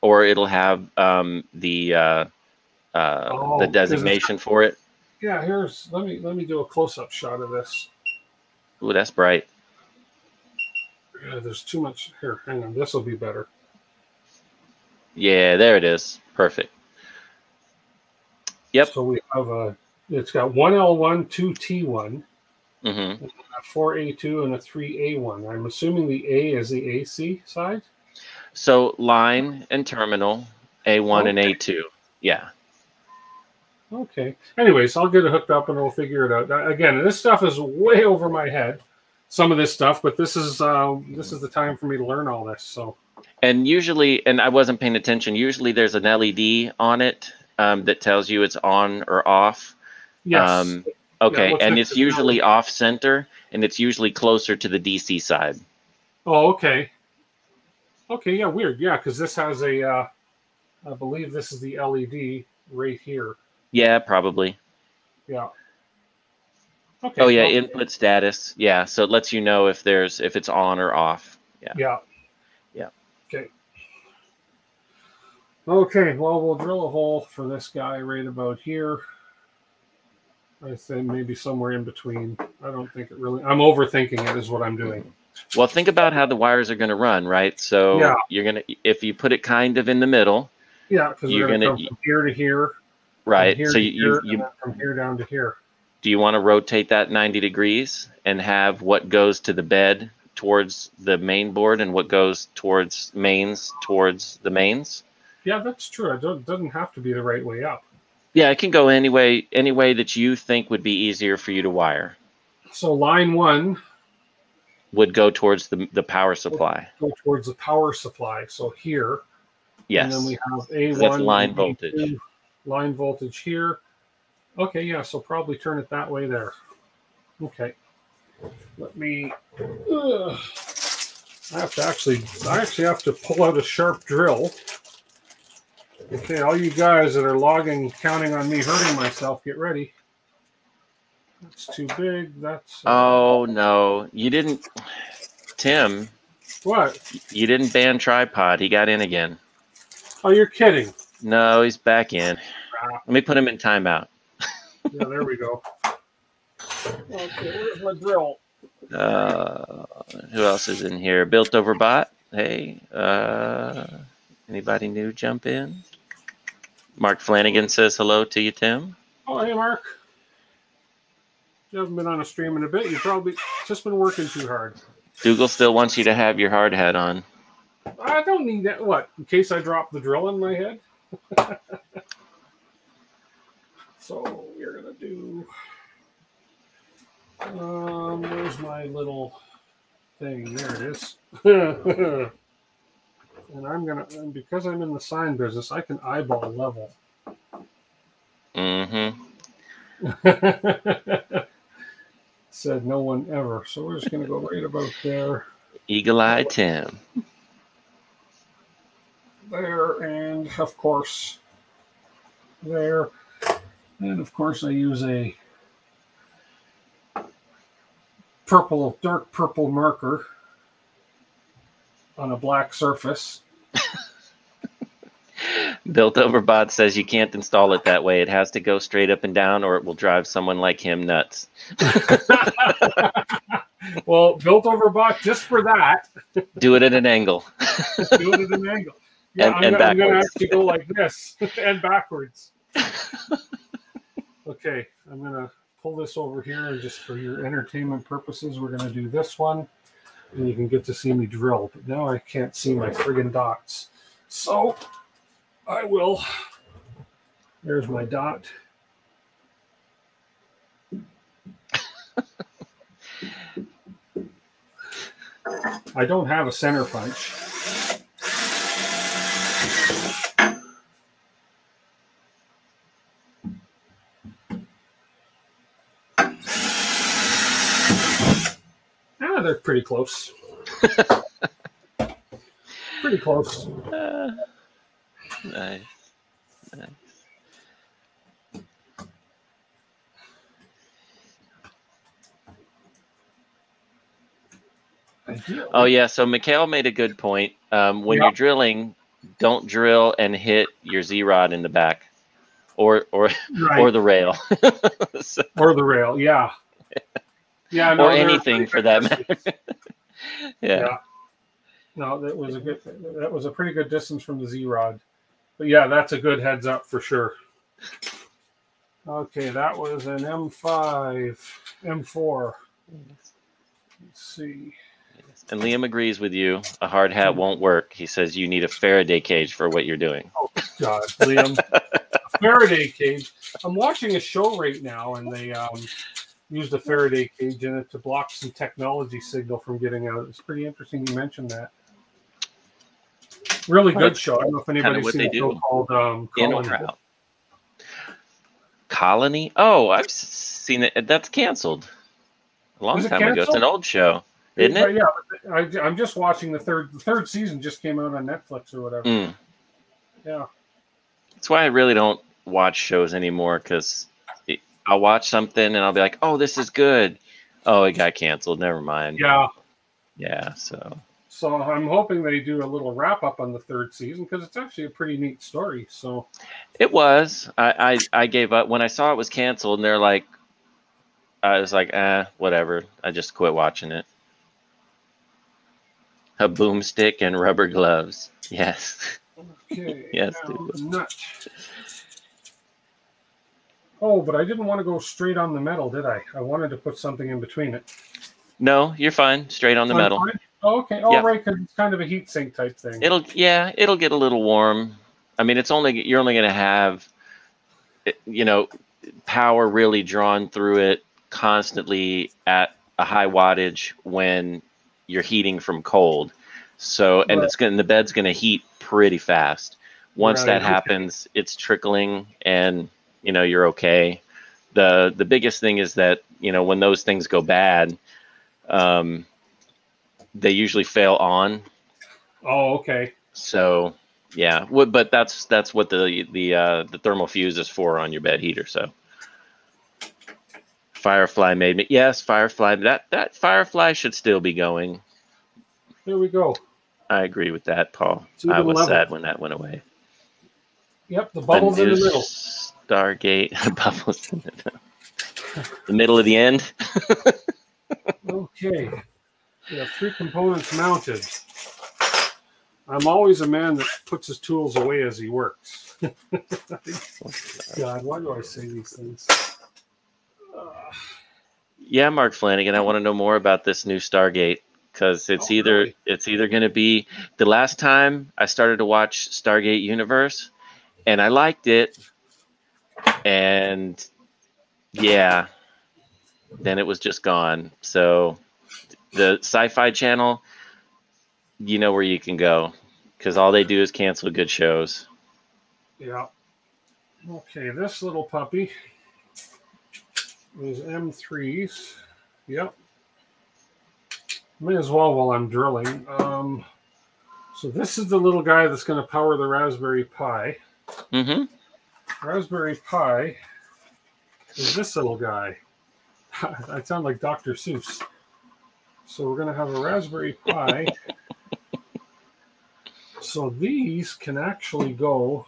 or it'll have um, the uh, uh, oh, the designation for it. Yeah, here's let me let me do a close up shot of this. Ooh, that's bright. Yeah, there's too much here. Hang on, this will be better. Yeah, there it is. Perfect. Yep. So we have a. It's got one L one, two T one, mm-hmm. a four A two, and a three A one. I'm assuming the A is the AC side. So line and terminal, A one okay. and A two. Yeah. Okay. Anyways, I'll get it hooked up and we'll figure it out. Again, this stuff is way over my head. Some of this stuff, but this is uh, this is the time for me to learn all this. So. And usually, and I wasn't paying attention. Usually, there's an LED on it um, that tells you it's on or off. Yes. Um, okay, yeah, and it's usually off center, and it's usually closer to the DC side. Oh, okay. Okay, yeah, weird. Yeah, because this has a, uh, I believe this is the LED right here. Yeah, probably. Yeah. Okay. Oh yeah, input status. Yeah, so it lets you know if there's if it's on or off. Yeah. Yeah. Yeah. Okay. Okay, well we'll drill a hole for this guy right about here. I think maybe somewhere in between. I don't think it really I'm overthinking it is what I'm doing. Well, think about how the wires are going to run, right? So yeah. you're going to if you put it kind of in the middle. Yeah, because you're going to from here to here Right. So you, here, you from here down to here. Do you want to rotate that 90 degrees and have what goes to the bed towards the main board and what goes towards mains towards the mains? Yeah, that's true. It doesn't have to be the right way up. Yeah, it can go any way, any way that you think would be easier for you to wire. So line one would go towards the, the power supply. Go towards the power supply. So here. Yes. And then we have A1. That's line voltage line voltage here. Okay, yeah, so probably turn it that way there. Okay. Let me, uh, I have to actually, I actually have to pull out a sharp drill. Okay, all you guys that are logging, counting on me hurting myself, get ready. That's too big. That's. Uh... Oh no, you didn't, Tim. What? You didn't ban tripod. He got in again. Oh, you're kidding. No, he's back in. Let me put him in timeout. yeah, there we go. Okay, where's my drill? Uh, who else is in here? Built over bot. Hey, uh, anybody new jump in? Mark Flanagan says hello to you, Tim. Oh, hey, Mark. You haven't been on a stream in a bit. You've probably just been working too hard. Dougal still wants you to have your hard hat on. I don't need that. What? In case I drop the drill in my head? So we're going to do. Um, where's my little thing? There it is. and I'm gonna, and because I'm in the sign business, I can eyeball level. Mm-hmm. Said no one ever. So we're just gonna go right about there. Eagle Eye Tim. There and of course there. And of course I use a purple, dark purple marker on a black surface. Built over bot says you can't install it that way. It has to go straight up and down, or it will drive someone like him nuts. well, built over bot just for that. Do it at an angle. Do it at an angle. Yeah, and, I'm, and gonna, I'm gonna actually go like this and backwards. Okay, I'm gonna pull this over here and just for your entertainment purposes, we're going to do this one and you can get to see me drill. But now I can't see my friggin' dots. So I will. There's my dot. I don't have a center punch. They're pretty close. pretty close. Uh, nice. Nice. Oh yeah, so Mikhail made a good point. Um, when yep. you're drilling, don't drill and hit your Z rod in the back, or or right. or the rail, so. or the rail. Yeah, yeah, no, or anything for that matter. yeah. yeah. No, that was a good. That was a pretty good distance from the Z rod, but yeah, that's a good heads up for sure. Okay, that was an M5, M4. Let's see. And Liam agrees with you. A hard hat hmm. won't work. He says you need a Faraday cage for what you're doing. Oh God, Liam, Faraday cage. I'm watching a show right now, and they um, used a Faraday cage in it to block some technology signal from getting out. It's pretty interesting you mentioned that. Really good show. I don't know if anybody's seen a show called um, Colony. Colony? Oh, I've seen it. That's canceled a long time canceled? ago. It's an old show, isn't it? Yeah, I, am just watching the third. The third season just came out on Netflix or whatever. Mm. Yeah, that's why I really don't watch shows anymore because I'll watch something and I'll be like, "Oh, this is good." Oh, it got canceled. Never mind. Yeah. Yeah. So. So I'm hoping they do a little wrap up on the third season because it's actually a pretty neat story. So. It was. I, I I gave up when I saw it was canceled, and they're like, I was like, eh, whatever. I just quit watching it. A boomstick and rubber gloves. Yes. Okay. yes, dude. Nut. Oh, but I didn't want to go straight on the metal, did I? I wanted to put something in between it. No, you're fine. Straight on the metal. Oh, okay. Oh, right, because it's kind of a heat sink type thing. It'll yeah, it'll get a little warm. I mean, it's only you're only going to have, eh, you know, power really drawn through it constantly at a high wattage when you're heating from cold. So, and right. it's going the bed's going to heat pretty fast. Once right. that happens, it's trickling and you know you're okay. The the biggest thing is that you know when those things go bad, um, they usually fail on. Oh, okay. So yeah, but that's that's what the the uh, the thermal fuse is for on your bed heater. So Firefly made me. Yes, Firefly. That that Firefly should still be going. There we go. I agree with that, Paul. I was level. sad when that went away. Yep, the bubbles in the middle. Stargate bubbles in the, the middle of the end. okay. We have three components mounted. I'm always a man that puts his tools away as he works. God, why do I say these things? Uh, yeah, Mark Flanagan, I want to know more about this new Stargate because it's oh, either really? it's either going to be the last time I started to watch Stargate Universe, and I liked it, and yeah, then it was just gone. So the Sci-Fi Channel, you know where you can go because all they do is cancel good shows. Yeah. Okay, this little puppy is M3s. Yep. May as well while I'm drilling. Um, so this is the little guy that's going to power the Raspberry Pi. Mm-hmm. Raspberry Pi is this little guy. I sound like Dr. Seuss. So we're going to have a Raspberry Pi. so these can actually go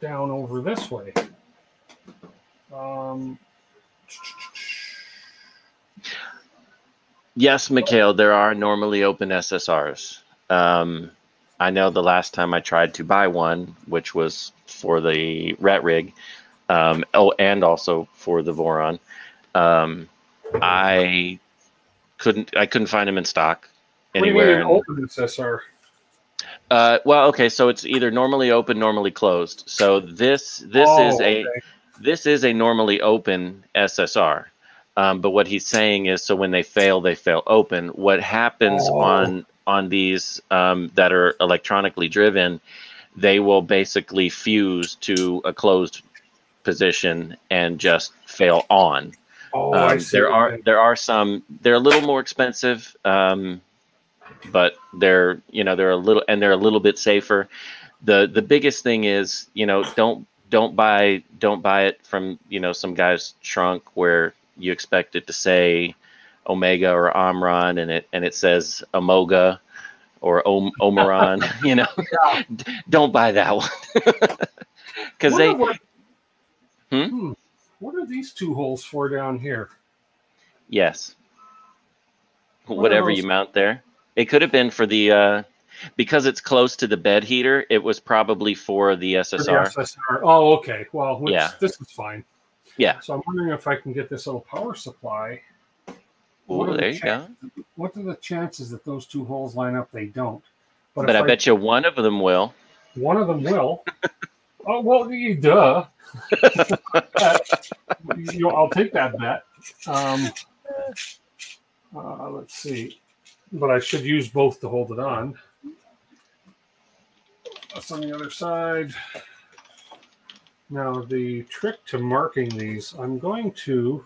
down over this way. Um, yes, Mikhail, there are normally open SSRs. Um, I know the last time I tried to buy one, which was for the Rat Rig, um, oh, and also for the Voron, um, I couldn't I couldn't find them in stock anywhere. What do you mean open SSR? Uh, well, okay, so it's either normally open, normally closed. So this this oh, is a okay. this is a normally open SSR. Um, but what he's saying is, so when they fail, they fail open. What happens oh. on on these um, that are electronically driven, they will basically fuse to a closed position and just fail on. Oh, um, there are there are some. They're a little more expensive, um, but they're you know they're a little and they're a little bit safer. the The biggest thing is you know don't don't buy don't buy it from you know some guy's trunk where you expect it to say Omega or Omron and it and it says Amoga or Om- Omeron. you know, don't buy that one because they. What, hmm? hmm? What are these two holes for down here? Yes. What Whatever you mount there. It could have been for the uh because it's close to the bed heater, it was probably for the SSR. For the SSR. Oh, okay. Well, which, yeah. this is fine. Yeah. So I'm wondering if I can get this little power supply. Oh, there the you go. What are the chances that those two holes line up? They don't. But, but I, I bet you one of them will. One of them will. oh well, you duh. you know, I'll take that bet. Um, uh, let's see, but I should use both to hold it on. That's on the other side. Now the trick to marking these, I'm going to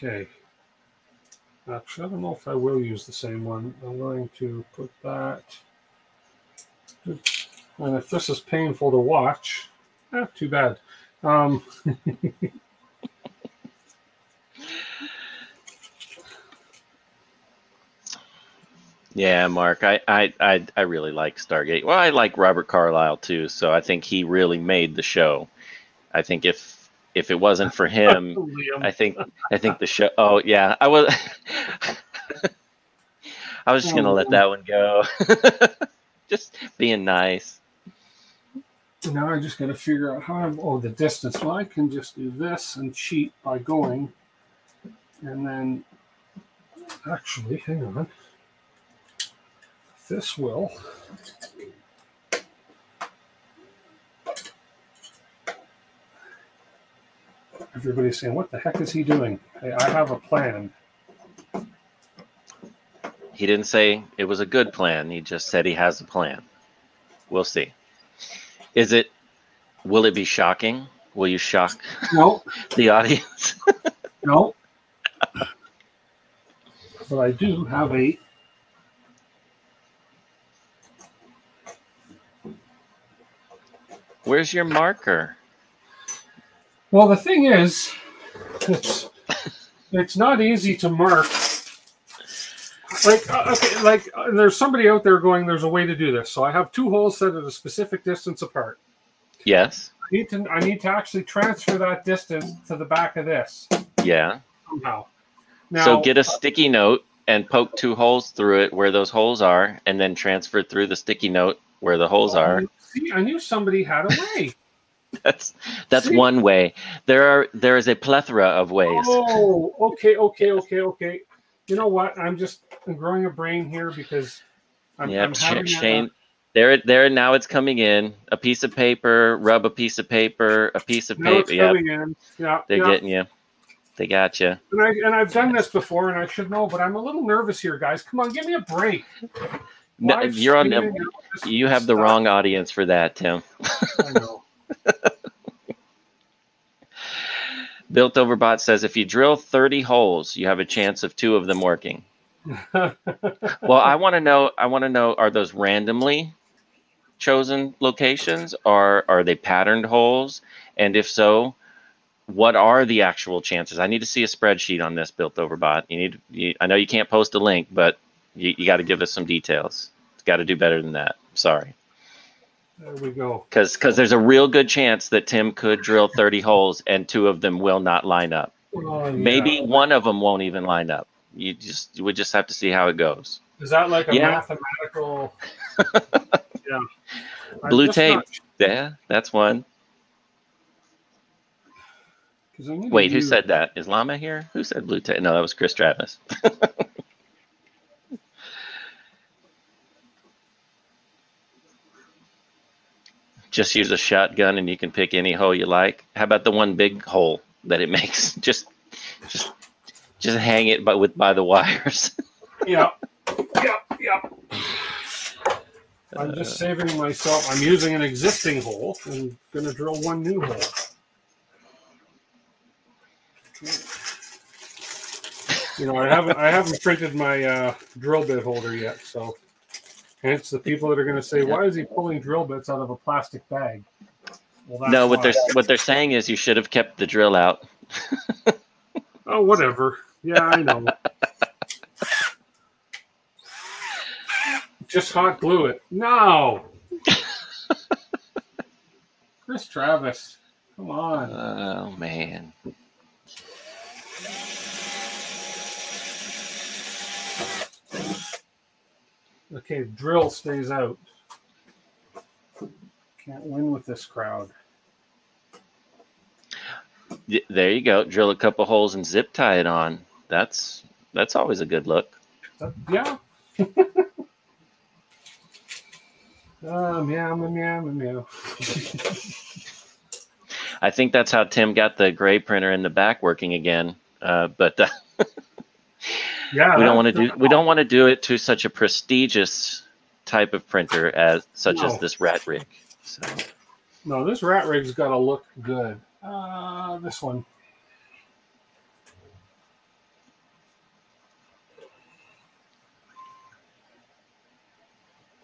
Okay. Actually, I don't know if I will use the same one. I'm going to put that and if this is painful to watch, eh, too bad. Um, yeah, Mark, I, I, I, I really like Stargate. Well, I like Robert Carlyle too, so I think he really made the show. I think if if it wasn't for him, I think I think the show. Oh yeah, I was. I was just gonna let oh. that one go. just being nice. Now I just got to figure out how I'm, oh, the distance. Well, I can just do this and cheat by going. And then, actually, hang on. This will. Everybody's saying, what the heck is he doing? Hey, I have a plan. He didn't say it was a good plan. He just said he has a plan. We'll see. Is it? Will it be shocking? Will you shock no. the audience? no. But I do have a Where's your marker? Well, the thing is, it's it's not easy to mark. Like uh, okay, like uh, there's somebody out there going, "There's a way to do this." So I have two holes set at a specific distance apart. Yes. I need to I need to actually transfer that distance to the back of this. Yeah. Somehow. Now, so get a sticky note and poke two holes through it where those holes are, and then transfer through the sticky note where the holes oh, are. See, I knew somebody had a way. that's that's see? one way. There are there is a plethora of ways. Oh, okay, okay, okay, okay. You know what? I'm just I'm growing a brain here because I'm, yep, I'm Shane. There, there. Now it's coming in. A piece of paper. Rub a piece of paper. A piece of paper. Yeah, yeah. They're yep. getting you. They got you. And I and I've done this before, and I should know, but I'm a little nervous here, guys. Come on, give me a break. No, you're on. You have the wrong audience for that, Tim. I know. Built Overbot says if you drill 30 holes, you have a chance of two of them working. well, I want to know. I want to know: Are those randomly chosen locations, or are they patterned holes? And if so, what are the actual chances? I need to see a spreadsheet on this built overbot. You need, you, I know you can't post a link, but you, you got to give us some details. It's got to do better than that. Sorry. There we go. Because because there's a real good chance that Tim could drill 30 holes and two of them will not line up. Oh, yeah. Maybe one of them won't even line up. You just you would just have to see how it goes. Is that like a yeah. mathematical? yeah. Blue tape. Not... Yeah, that's one. Wait, who said that? Is Llama here? Who said blue tape? No, that was Chris Travis. Just use a shotgun and you can pick any hole you like. How about the one big hole that it makes? Just, just, just hang it, but with by the wires. yep, yep, yep. I'm just saving myself. I'm using an existing hole and going to drill one new hole. You know, I haven't I haven't printed my uh, drill bit holder yet, so hence the people that are going to say, "Why is he pulling drill bits out of a plastic bag?" Well, no, what why. they're what they're saying is you should have kept the drill out. oh, whatever. Yeah, I know. Just hot glue it. No. Chris Travis, come on. Oh man. Okay, drill stays out. Can't win with this crowd. There you go. Drill a couple holes and zip tie it on. That's that's always a good look. Uh, yeah. uh, meow, meow, meow, meow. I think that's how Tim got the gray printer in the back working again. Uh, but uh, yeah, we don't want to do we don't want to do it to such a prestigious type of printer as such no. as this rat rig. So. No, this rat rig's got to look good. Uh, this one.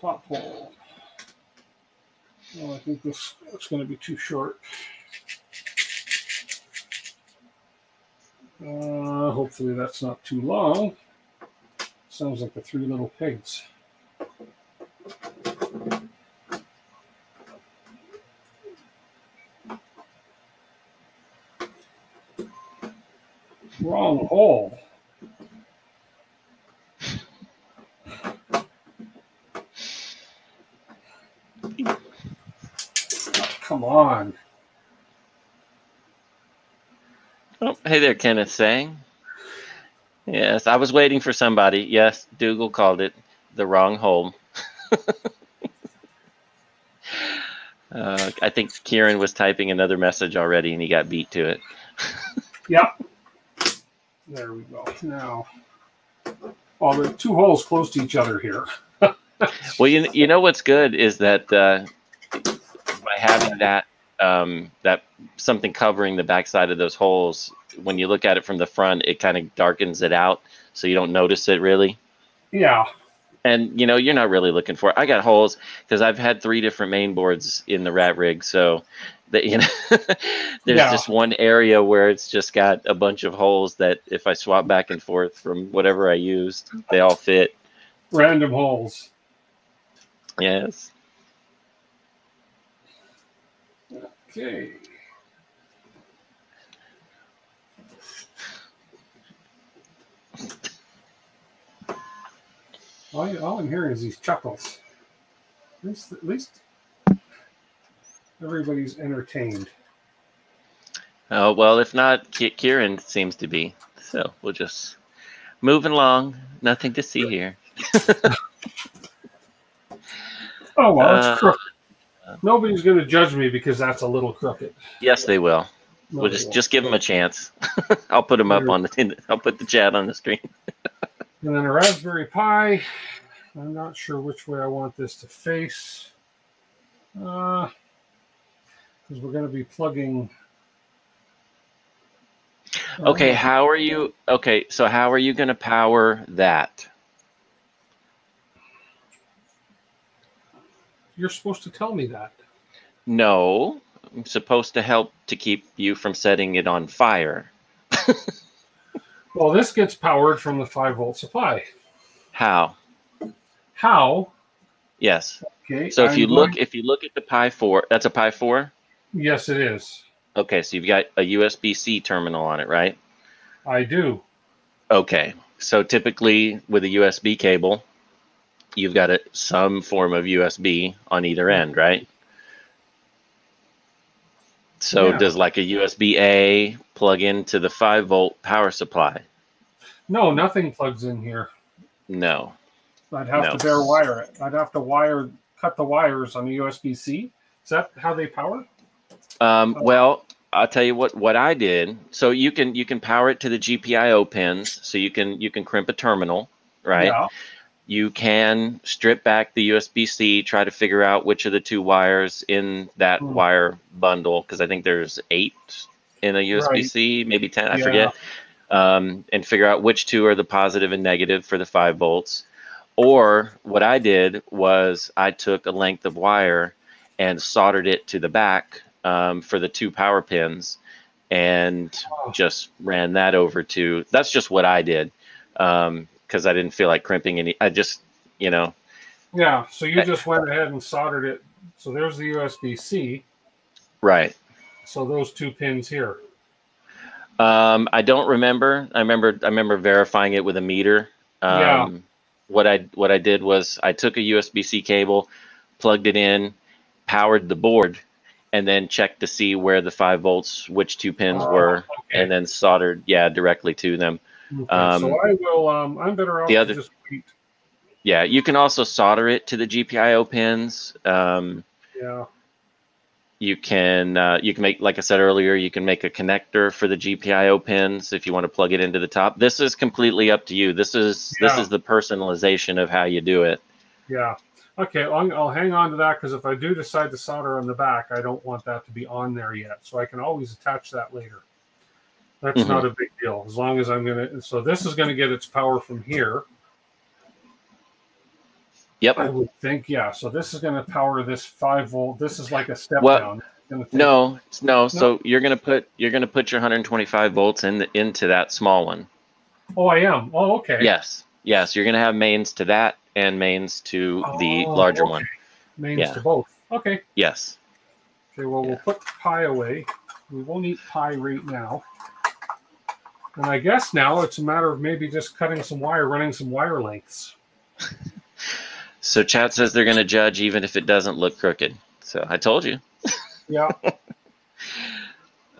Top hole. Oh, I think this it's going to be too short. Uh, hopefully that's not too long. Sounds like the three little pigs. Wrong hole. come on. Oh, hey there, Kenneth saying. Yes, I was waiting for somebody. Yes, Dougal called it the wrong hole. uh, I think Kieran was typing another message already and he got beat to it. yep. There we go. Now, well, the two holes close to each other here. well, you, you know what's good is that uh, by having that um, that something covering the backside of those holes. When you look at it from the front, it kind of darkens it out, so you don't notice it really. Yeah, and you know you're not really looking for. It. I got holes because I've had three different main boards in the rat rig, so that you know there's yeah. just one area where it's just got a bunch of holes that if I swap back and forth from whatever I used, they all fit. Random holes. Yes. Okay. All, all I'm hearing is these chuckles. At least, at least everybody's entertained. Oh well, if not, Kieran seems to be. So we'll just moving along. Nothing to see here. oh well, it's uh, crooked. Nobody's going to judge me because that's a little crooked. Yes, they will. No, we'll just just give them a chance. I'll put them up on the. I'll put the chat on the screen. And then a Raspberry Pi. I'm not sure which way I want this to face. Uh, because we're going to be plugging. Okay, um, how are you? Okay, so how are you going to power that? You're supposed to tell me that. No, I'm supposed to help to keep you from setting it on fire. well, this gets powered from the 5 volt supply. How? How? Yes. Okay. So if I'm you look going... if you look at the Pi 4, that's a Pi 4? Yes, it is. Okay, so you've got a USB C terminal on it, right? I do. Okay, so typically with a USB cable, you've got a, some form of USB on either end, right? So yeah. does like a USB A plug into the 5 volt power supply? No, nothing plugs in here. No. I'd have no. to bare wire it. I'd have to wire cut the wires on the USB C. Is that how they power? Um, well, I'll tell you what what I did. So you can you can power it to the GPIO pins. So you can you can crimp a terminal, right? Yeah. You can strip back the USB-C, try to figure out which of the two wires in that hmm. wire bundle, because I think there's eight in a USB-C, right. maybe ten, I yeah. forget, um, and figure out which two are the positive and negative for the five volts. Or what I did was I took a length of wire and soldered it to the back um, for the two power pins and just ran that over to that's just what I did because I didn't feel like crimping any. I just, you know. Yeah. So you just went ahead and soldered it. So there's the USB C. Right. So those two pins here. Um, I don't remember. I remember. I remember verifying it with a meter. Um, yeah. What I what I did was I took a USB C cable, plugged it in, powered the board, and then checked to see where the five volts, which two pins uh, were, okay. and then soldered, yeah, directly to them. Okay, um, so I will. Um, I'm better off the other, just wait. Yeah, you can also solder it to the GPIO pins. Um, yeah. You can uh, you can make like I said earlier, you can make a connector for the GPIO pins if you want to plug it into the top. This is completely up to you. This is yeah. this is the personalization of how you do it. Yeah. Okay, I'll, I'll hang on to that because if I do decide to solder on the back, I don't want that to be on there yet. So I can always attach that later. That's mm-hmm. not a big deal as long as I'm going to. So this is going to get its power from here. Yep. I would think, yeah. So this is going to power this five volt. This is like a step well, down. No, no, no. So you're going to put you're going to put your 125 volts in the, into that small one. Oh, I am. Oh, okay. Yes, yes. You're going to have mains to that and mains to oh, the larger okay. one. Mains yeah. to both. Okay. Yes. Okay, well, yeah. we'll put Pi away. We won't eat Pi right now. And I guess now it's a matter of maybe just cutting some wire, running some wire lengths. so chat says they're going to judge even if it doesn't look crooked. So I told you. Yeah.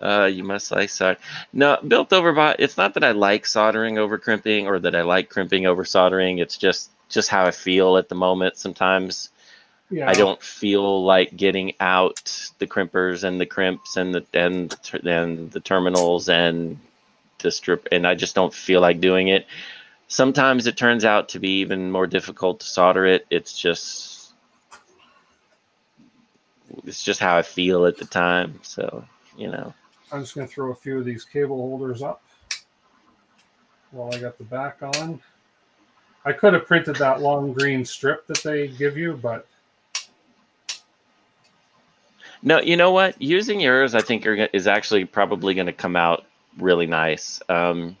Uh, you must like solder. No, built over by. It's not that I like soldering over crimping or that I like crimping over soldering. It's just just how I feel at the moment. Sometimes yeah. I don't feel like getting out the crimpers and the crimps and the and and the terminals and the strip, and I just don't feel like doing it. Sometimes it turns out to be even more difficult to solder it. It's just it's just how I feel at the time. So you know. I'm just going to throw a few of these cable holders up while I got the back on. I could have printed that long green strip that they give you, but no, you know what? Using yours, I think are, is actually probably going to come out really nice. Um,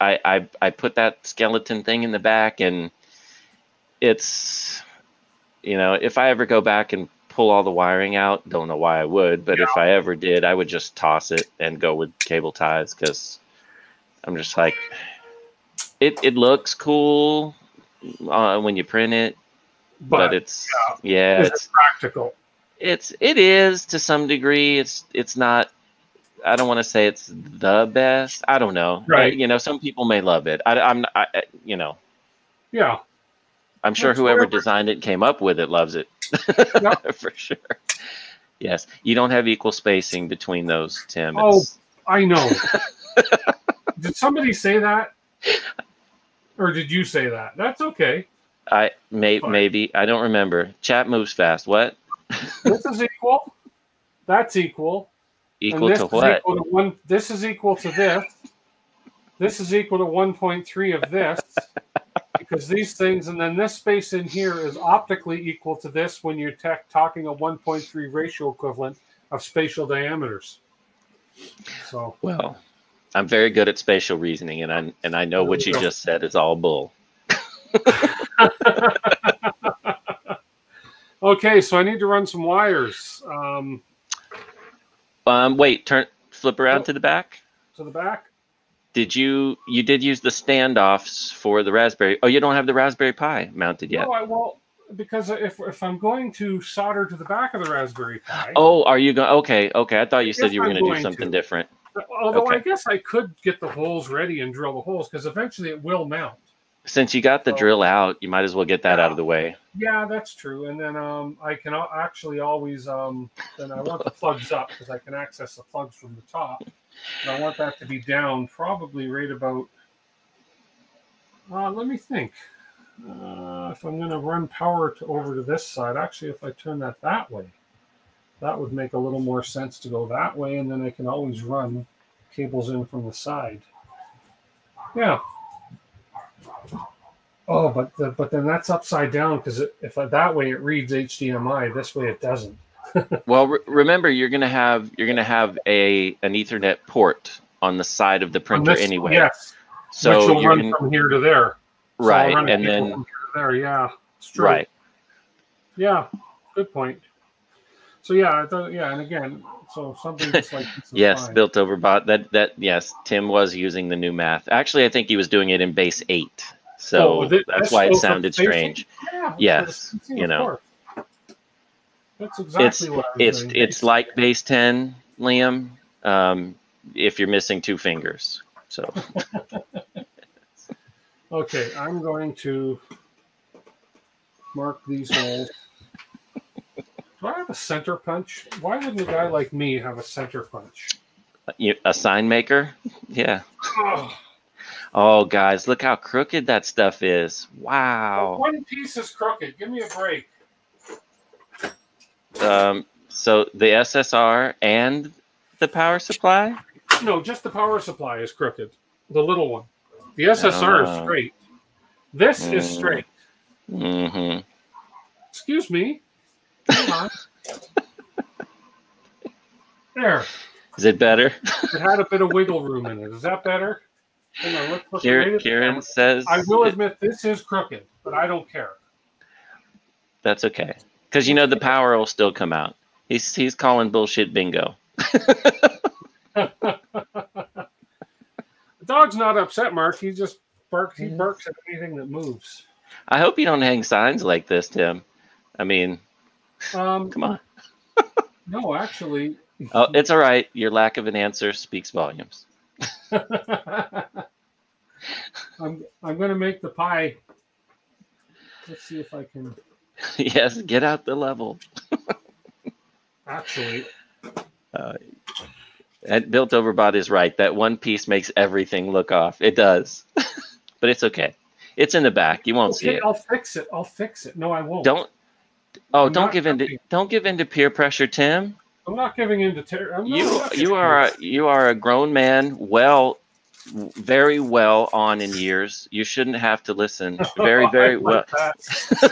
I, I I put that skeleton thing in the back, and it's you know if I ever go back and pull all the wiring out, don't know why I would, but yeah. if I ever did, I would just toss it and go with cable ties because I'm just like it. It looks cool uh, when you print it, but, but it's yeah, yeah it's practical. It's it is to some degree. It's it's not I don't want to say it's the best. I don't know. Right. you know, some people may love it. I, am I, you know. Yeah. I'm sure That's whoever designed it came up with it loves it. For sure. Yes. You don't have equal spacing between those, Tim. Oh, I know. did somebody say that? Or did you say that? That's okay. I may Fine. maybe I don't remember. Chat moves fast. What? this is equal. That's equal. Equal to what? Equal to one, this is equal to this. This is equal to 1.3 of this. because these things, and then this space in here is optically equal to this when you're talking a 1.3 ratio equivalent of spatial diameters. So well, I'm very good at spatial reasoning, and I and I know what you just said is all bull. okay, so I need to run some wires. Um, um, wait, turn, flip around to the back. To the back. Did you you did use the standoffs for the Raspberry? Oh, you don't have the Raspberry Pi mounted yet. No, I will because if if I'm going to solder to the back of the Raspberry Pi. Oh, are you going? Okay, okay. I thought you said you were going to do something to. different. Although okay. I guess I could get the holes ready and drill the holes because eventually it will mount. Since you got the so, drill out, you might as well get that yeah, out of the way. Yeah, that's true. And then um, I can actually always um, then I want the plugs up because I can access the plugs from the top. And I want that to be down probably right about. Uh, let me think. Uh, if I'm going to run power to over to this side, actually, if I turn that that way, that would make a little more sense to go that way, and then I can always run cables in from the side. Yeah, Oh, but the, but then that's upside down because if uh, that way it reads HDMI, this way it doesn't. well, re- remember you're gonna have you're gonna have a an Ethernet port on the side of the printer this, anyway. Yes. So Which will run gonna, from here to there. So right, and then there, yeah, it's true. Right. Yeah, good point. So yeah, thought, yeah, and again, so something just like yes, fine. built over bot. That that yes, Tim was using the new math. Actually, I think he was doing it in base eight. So oh, that's why it sounded strange. Yeah, yes, you know. That's exactly it's, what it's it's like base ten, Liam. Um, if you're missing two fingers, so. okay, I'm going to mark these holes. Do I have a center punch? Why wouldn't a guy like me have a center punch? You, a sign maker? Yeah. Oh. Oh, guys, look how crooked that stuff is. Wow. One piece is crooked. Give me a break. Um, so the SSR and the power supply? No, just the power supply is crooked. The little one. The SSR is straight. This mm, is straight. Mm-hmm. Excuse me. Come on. there. Is it better? it had a bit of wiggle room in it. Is that better? On, Kieran, Kieran says. I will admit this is crooked, but I don't care. That's okay, because you know the power will still come out. He's he's calling bullshit bingo. the dog's not upset, Mark. He just barks. He barks at anything that moves. I hope you don't hang signs like this, Tim. I mean, um, come on. no, actually. Oh, it's all right. Your lack of an answer speaks volumes. I'm I'm gonna make the pie. Let's see if I can. yes, get out the level. Actually, uh, and built over bot is right. That one piece makes everything look off. It does, but it's okay. It's in the back. You won't okay, see it. I'll fix it. I'll fix it. No, I won't. Don't. Oh, I'm don't give in to don't give in to peer pressure, Tim. I'm not giving in to terror. You you are a, you are a grown man, well very well on in years. You shouldn't have to listen. Oh, very, very well.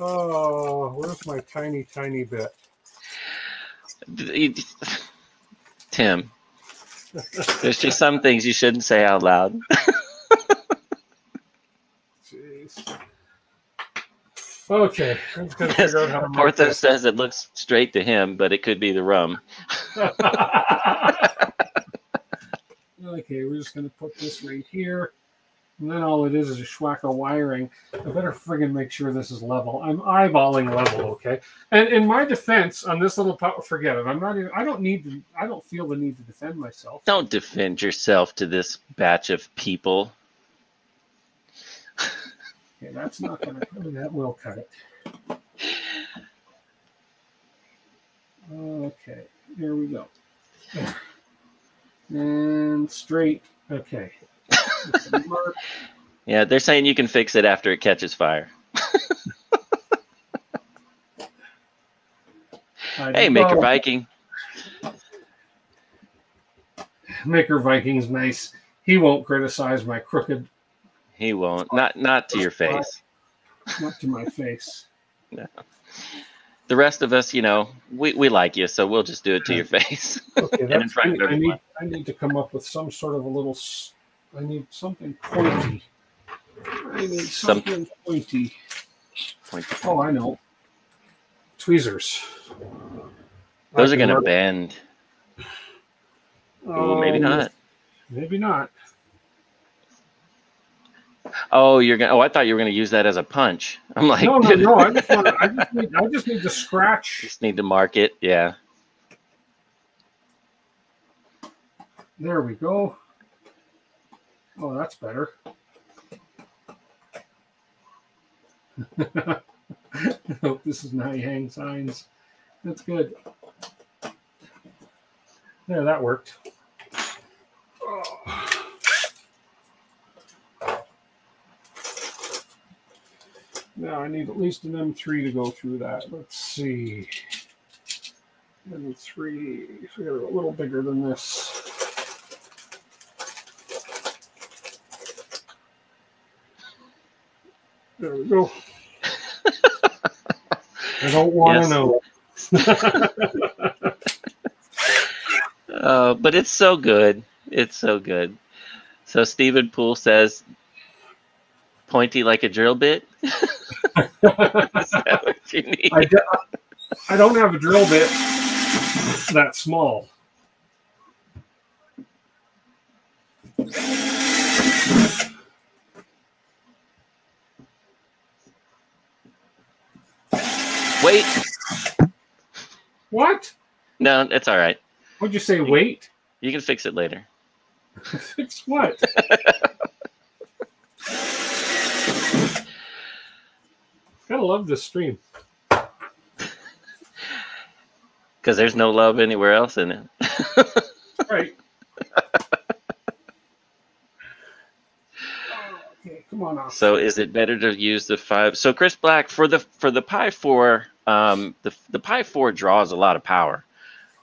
oh, where's my tiny, tiny bit? Tim, there's just some things you shouldn't say out loud. Jeez. Okay, I'm just gonna figure out how to. Porthos says it looks straight to him, but it could be the rum. okay, we're just gonna put this right here. And then all it is is a schwack of wiring. I better friggin' make sure this is level. I'm eyeballing level, okay? And in my defense, on this little power, forget it. I'm not even. I don't need to. I don't feel the need to defend myself. Don't defend yourself to this batch of people. Okay, that's not gonna. that will cut it. Okay, here we go. And straight. Okay. yeah, they're saying you can fix it after it catches fire. hey, Maker Viking. Maker Viking's nice. He won't criticize my crooked. He won't. Not not to your face. Not to my face. No. The rest of us, you know, we, we like you, so we'll just do it to your face. Okay, that's, I, I, need, I need to come up with some sort of a little I need something pointy. I need something Some... pointy. pointy. Oh, I know. Tweezers. Those are going to bend. Oh, maybe um, not. Maybe not. Oh, you're gonna. Oh, I thought you were gonna use that as a punch. I'm like, no, no, no. I just, want I just, need, I just need to scratch. Just need to mark it. Yeah. There we go. Oh, that's better. I hope this is you hang signs. That's good. There, that worked. Oh. Now I need at least an M3 to go through that. Let's see. M3, so we got a little bigger than this. There we go. I don't want to know. uh, but it's so good. It's so good. So Stephen Poole says, pointy like a drill bit. I, do, I don't have a drill bit that small. Wait. What? No, it's all right. What'd you say? You, wait. You can fix it later. fix what? Gotta love this stream. Because there's no love anywhere else in it. right. okay, come on off. So is it better to use the five? So Chris Black for the for the Pi four um, the the Pi 4 draws a lot of power.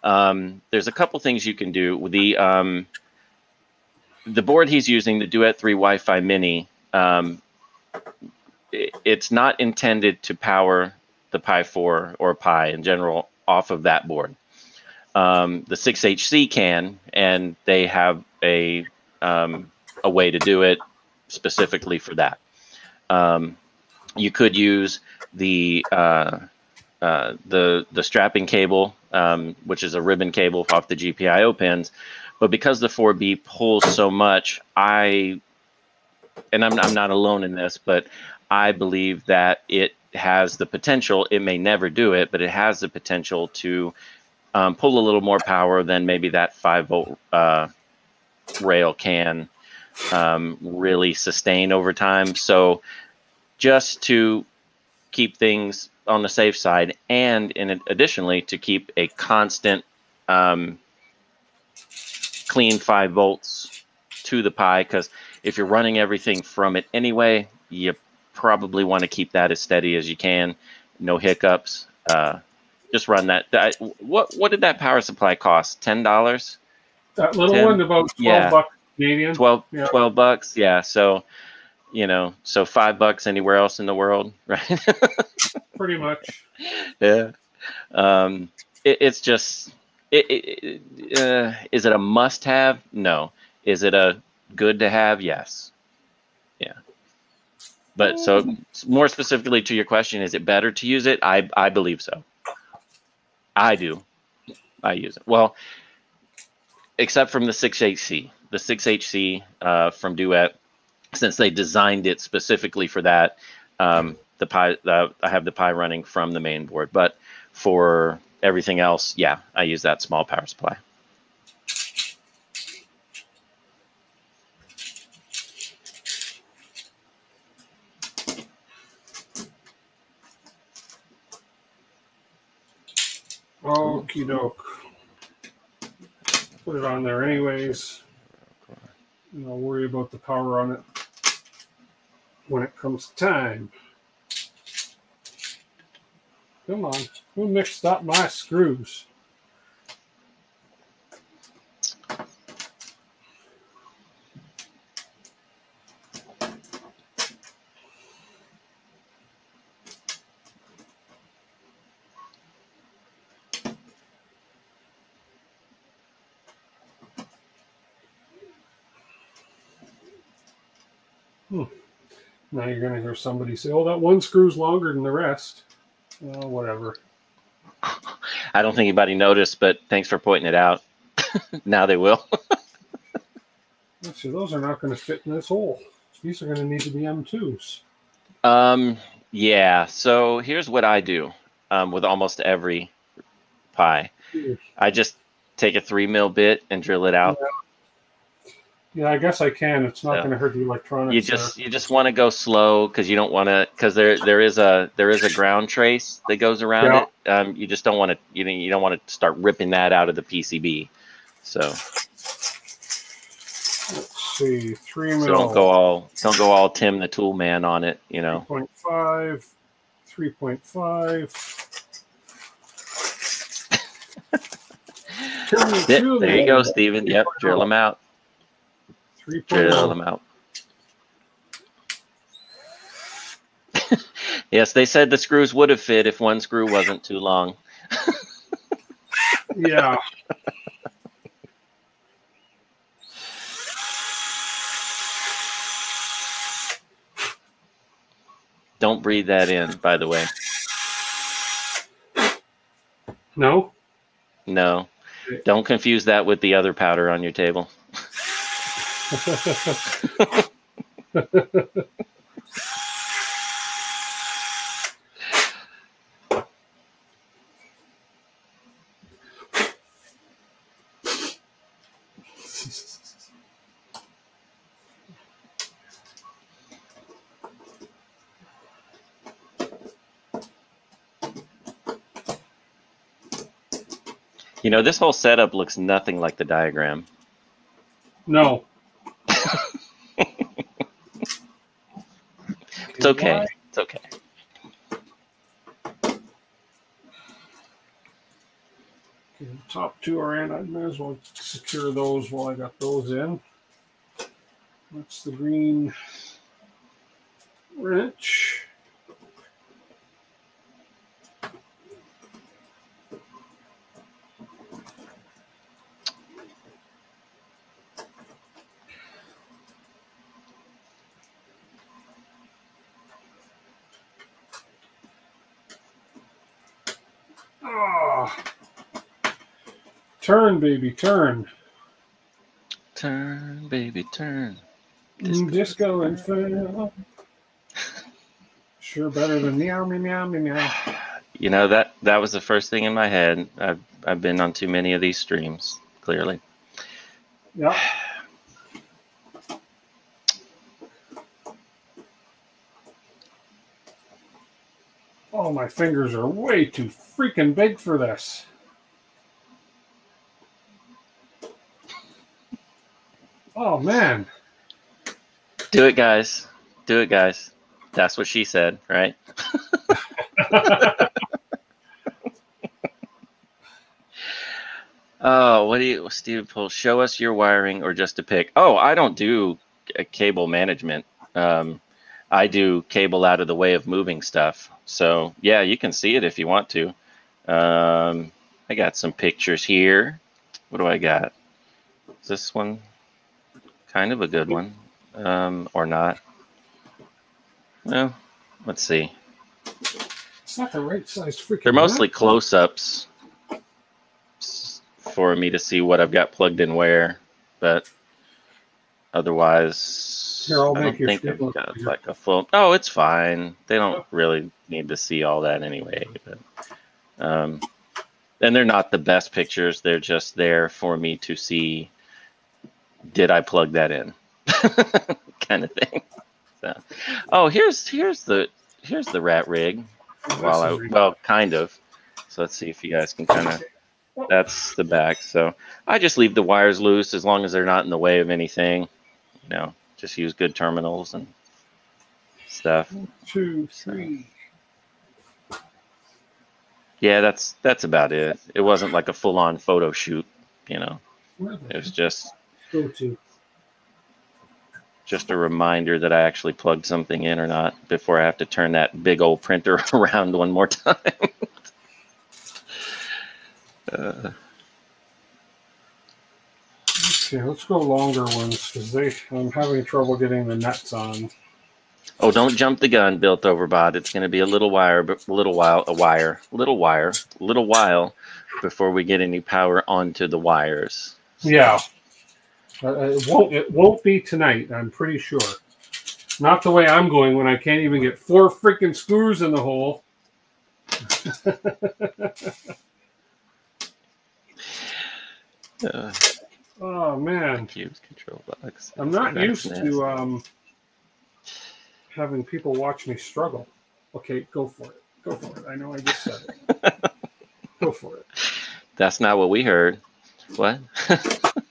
Um, there's a couple things you can do. The um, the board he's using, the Duet 3 Wi-Fi Mini, um, it, it's not intended to power the Pi 4 or Pi in general off of that board. Um, the 6HC can, and they have a um, a way to do it specifically for that. Um, you could use the uh, uh, the the strapping cable, um, which is a ribbon cable off the GPIO pins. But because the 4B pulls so much, I and I'm I'm not alone in this, but I believe that it has the potential. It may never do it, but it has the potential to um, pull a little more power than maybe that five volt uh, rail can um, really sustain over time. So just to keep things on the safe side, and in additionally to keep a constant um, clean five volts to the Pi. Because if you're running everything from it anyway, you probably want to keep that as steady as you can, no hiccups. Uh, just run that. What what did that power supply cost? Ten dollars. That little Tim? one about 12 yeah. bucks Canadian. 12, yeah. 12 bucks. Yeah. So, you know, so five bucks anywhere else in the world, right? Pretty much. Yeah. Um, it, it's just, it, it, uh, is it a must have? No. Is it a good to have? Yes. But so more specifically to your question, is it better to use it? I, I believe so. I do. I use it. Well, except from the 6HC. The 6HC uh, from Duet, since they designed it specifically for that, um, the Pi, uh, I have the Pi running from the main board. But for everything else, yeah, I use that small power supply. Okie doke. Put it on there anyways. And I'll worry about the power on it when it comes time. Come on. Who mixed up my screws? Hmm. Now you're going to hear somebody say, oh, that one screw's longer than the rest. Well, whatever. I don't think anybody noticed, but thanks for pointing it out. now they will. See, those are not going to fit in this hole. These are going to need to be M2s. Um, yeah. So here's what I do um, with almost every pie. I just take a three mil bit and drill it out. Yeah. Yeah, I guess I can. It's not going to hurt the electronics. You just there. you just want to go slow because you don't want to because there there is a there is a ground trace that goes around yeah. it. Um, you just don't want to you know you don't want to start ripping that out of the PCB. So let's see, three. So don't go all don't go all Tim the Tool Man on it. You know. 3.5, 3.5. there you go, Stephen. Yep, drill them out. Drill them out. yes, they said the screws would have fit if one screw wasn't too long. yeah. Don't breathe that in, by the way. No? No. Don't confuse that with the other powder on your table. You know, this whole setup looks nothing like the diagram. No. It's okay. It's okay. Okay, the top two are in. I might as well secure those while I got those in. That's the green wrench. Turn, baby, turn. Turn, baby, turn. Mm, disco, Disco Inferno. sure better than meow, meow, meow, meow. You know that that was the first thing in my head. I've I've been on too many of these streams. Clearly. Yeah. Oh, my fingers are way too freaking big for this. Oh man. Do it, guys. Do it, guys. That's what she said, right? Oh, what do you, Steve Poole? Show us your wiring or just a pick. Oh, I don't do cable management. Um, I do cable out of the way of moving stuff. So yeah, you can see it if you want to. Um, I got some pictures here. What do I got? Is this one kind of a good one um, or not? Well, let's see. It's not the right size freaking. They're mostly close-ups for me to see what I've got plugged in where, but otherwise, Here, I'll I don't think I've got bigger. like a full. Oh, it's fine. They don't really need to see all that anyway. But, um, and they're not the best pictures. They're just there for me to see. Did I plug that in? kind of thing. So, oh, here's here's the here's the rat rig. While I well, kind of. So let's see if you guys can kind of. That's the back. So I just leave the wires loose as long as they're not in the way of anything. You know, just use good terminals and stuff. Two, three. Yeah, that's that's about it. It wasn't like a full-on photo shoot. You know, it was just go to? just a reminder that I actually plugged something in or not before I have to turn that big old printer around one more time. uh, Okay, let's go longer ones because they. I'm having trouble getting the nuts on. oh, don't jump the gun, built over bot. It's going to be a little wire, but a little while, a wire, little wire, a little while before we get any power onto the wires. Yeah. Uh, it won't. It won't be tonight. I'm pretty sure. Not the way I'm going when I can't even get four freaking screws in the hole. Uh, Oh man, cubes control box. I'm not used to um, having people watch me struggle. Okay, go for it. Go for it. I know I just said it. go for it. That's not what we heard. What?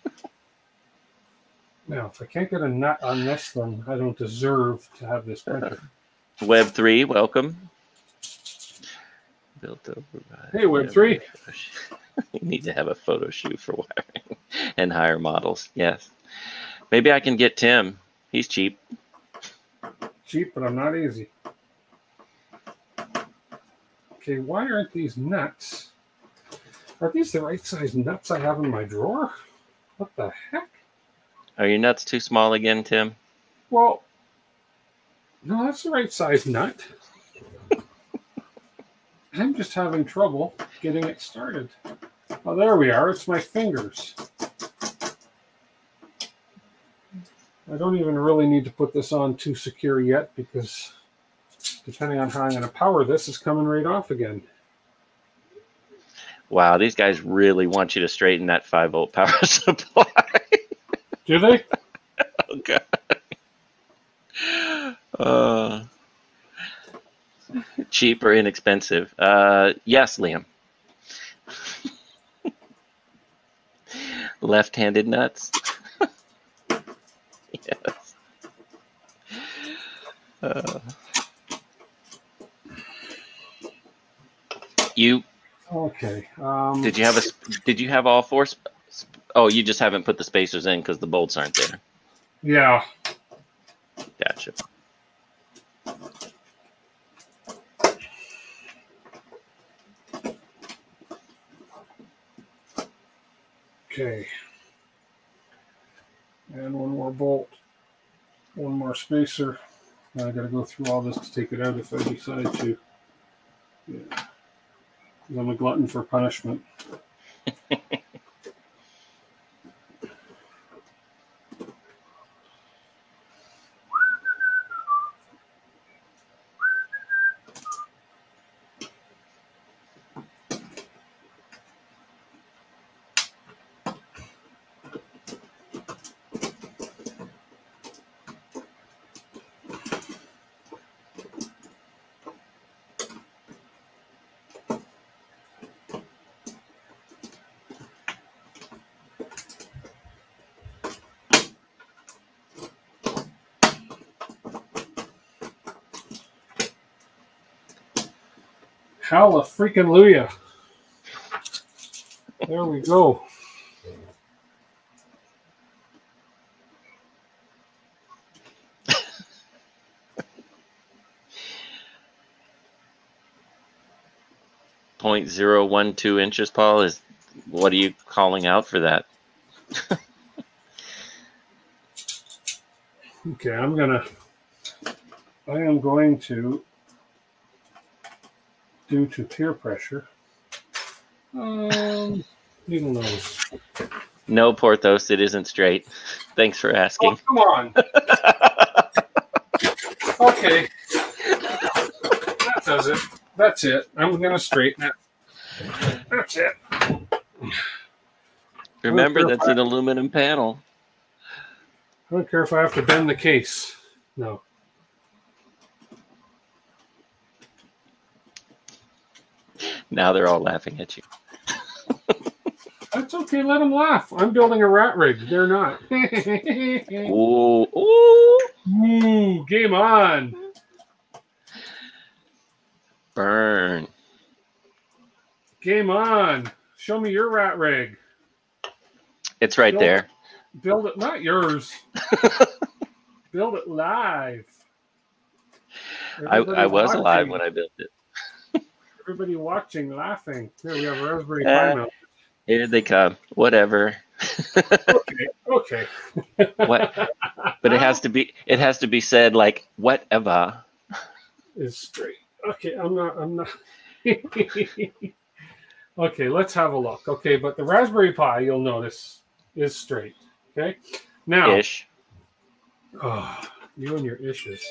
Now, if I can't get a nut on this one, I don't deserve to have this printer. Web three, welcome. Built over by Hey, Web3. you need to have a photo shoot for wiring and hire models. Yes. Maybe I can get Tim. He's cheap. Cheap, but I'm not easy. Okay, why aren't these nuts? Are these the right size nuts I have in my drawer? What the heck? Are your nuts too small again, Tim? Well, no, that's the right size nut. I'm just having trouble getting it started. Oh, there we are. It's my fingers. I don't even really need to put this on too secure yet because depending on how I'm going to power this, is coming right off again. Wow, these guys really want you to straighten that five volt power supply. Do they? oh god. Uh, cheap or inexpensive? Uh, yes, Liam. Left-handed nuts. yes. Uh, you Okay. Um, did you have a did you have all four? Sp- sp- oh, you just haven't put the spacers in because the bolts aren't there. Yeah. Gotcha. Okay. And one more bolt, one more spacer. Now I got to go through all this to take it out if I decide to. Yeah. I'm a glutton for punishment. Hallelujah! freaking Luya. There we go. Point zero one two inches, Paul, is what are you calling out for that? okay, I'm gonna I am going to due to peer pressure. Um needle nose. No, Porthos, it isn't straight. Thanks for asking. Oh, come on. okay. That does it. That's it. I'm going to straighten it. That's it. Remember, that's I, an aluminum panel. I don't care if I have to bend the case. No. Now they're all laughing at you. That's okay. Let them laugh. I'm building a rat rig. They're not. ooh, ooh. Ooh, game on. Burn. Game on. Show me your rat rig. It's right build there. Build it, not yours. build it live. I, I was watching. alive when I built it. Everybody watching, laughing. Here we have Raspberry Pi uh, Here they come. Whatever. okay. Okay. what? But it has to be. It has to be said like whatever. Is straight. Okay, I'm not. I'm not. okay, let's have a look. Okay, but the Raspberry Pi, you'll notice, is straight. Okay, now. Ish. Oh, you and your issues.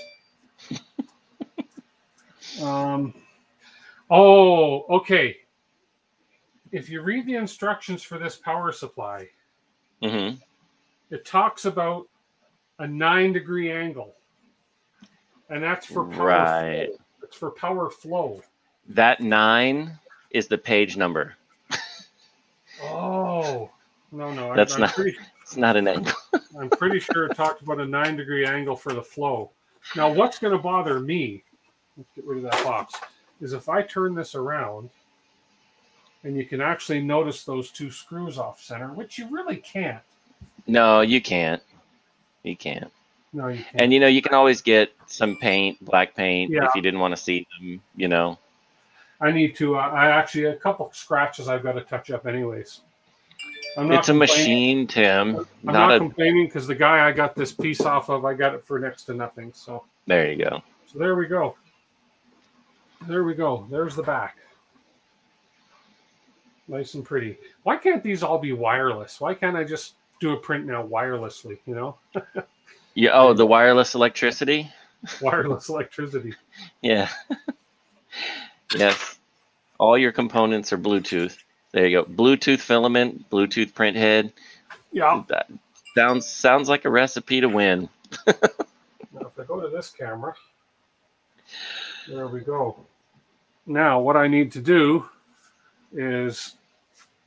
um. Oh, okay. If you read the instructions for this power supply, mm-hmm. it talks about a nine degree angle, and that's for power right. Flow. It's for power flow. That nine is the page number. oh no, no, that's I'm, not. pretty, it's not an angle. I'm pretty sure it talked about a nine degree angle for the flow. Now, what's going to bother me? Let's get rid of that box is if I turn this around and you can actually notice those two screws off center, which you really can't. No, you can't. You can't. No, you can't. And you know, you can always get some paint, black paint, yeah. if you didn't want to see them, you know. I need to. Uh, I actually a couple scratches I've got to touch up, anyways. it's a machine, Tim. I'm not, not a... complaining because the guy I got this piece off of, I got it for next to nothing. So there you go. So there we go. There we go. There's the back. Nice and pretty. Why can't these all be wireless? Why can't I just do a print now wirelessly, you know? yeah, oh, the wireless electricity? wireless electricity. Yeah. yes. All your components are Bluetooth. There you go. Bluetooth filament, Bluetooth print head. Yeah. That sounds sounds like a recipe to win. now if I go to this camera, there we go. Now, what I need to do is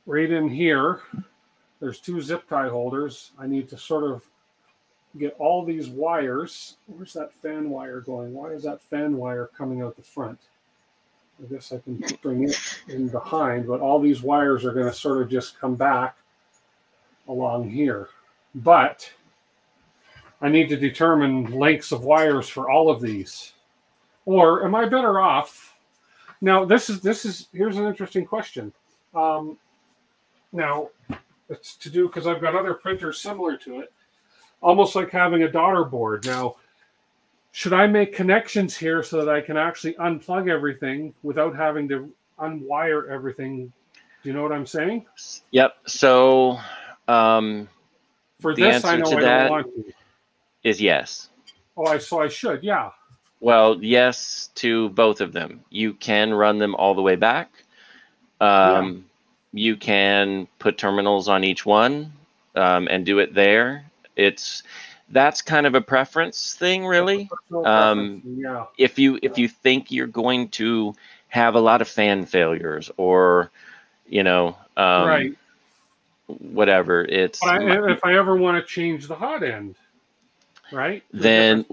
right in here, there's two zip tie holders. I need to sort of get all these wires. Where's that fan wire going? Why is that fan wire coming out the front? I guess I can bring it in behind, but all these wires are going to sort of just come back along here. But I need to determine lengths of wires for all of these. Or am I better off? Now, this is this is here's an interesting question. Um, now, it's to do because I've got other printers similar to it, almost like having a daughter board. Now, should I make connections here so that I can actually unplug everything without having to unwire everything? Do you know what I'm saying? Yep. So, um, for this, I know I don't want to. Is yes. Oh, I so I should, yeah. Well, yes to both of them. You can run them all the way back. Um, yeah. You can put terminals on each one um, and do it there. It's that's kind of a preference thing, really. Um, yeah. If you if you think you're going to have a lot of fan failures or you know um, right whatever it's I, if i ever want to change the hot end right then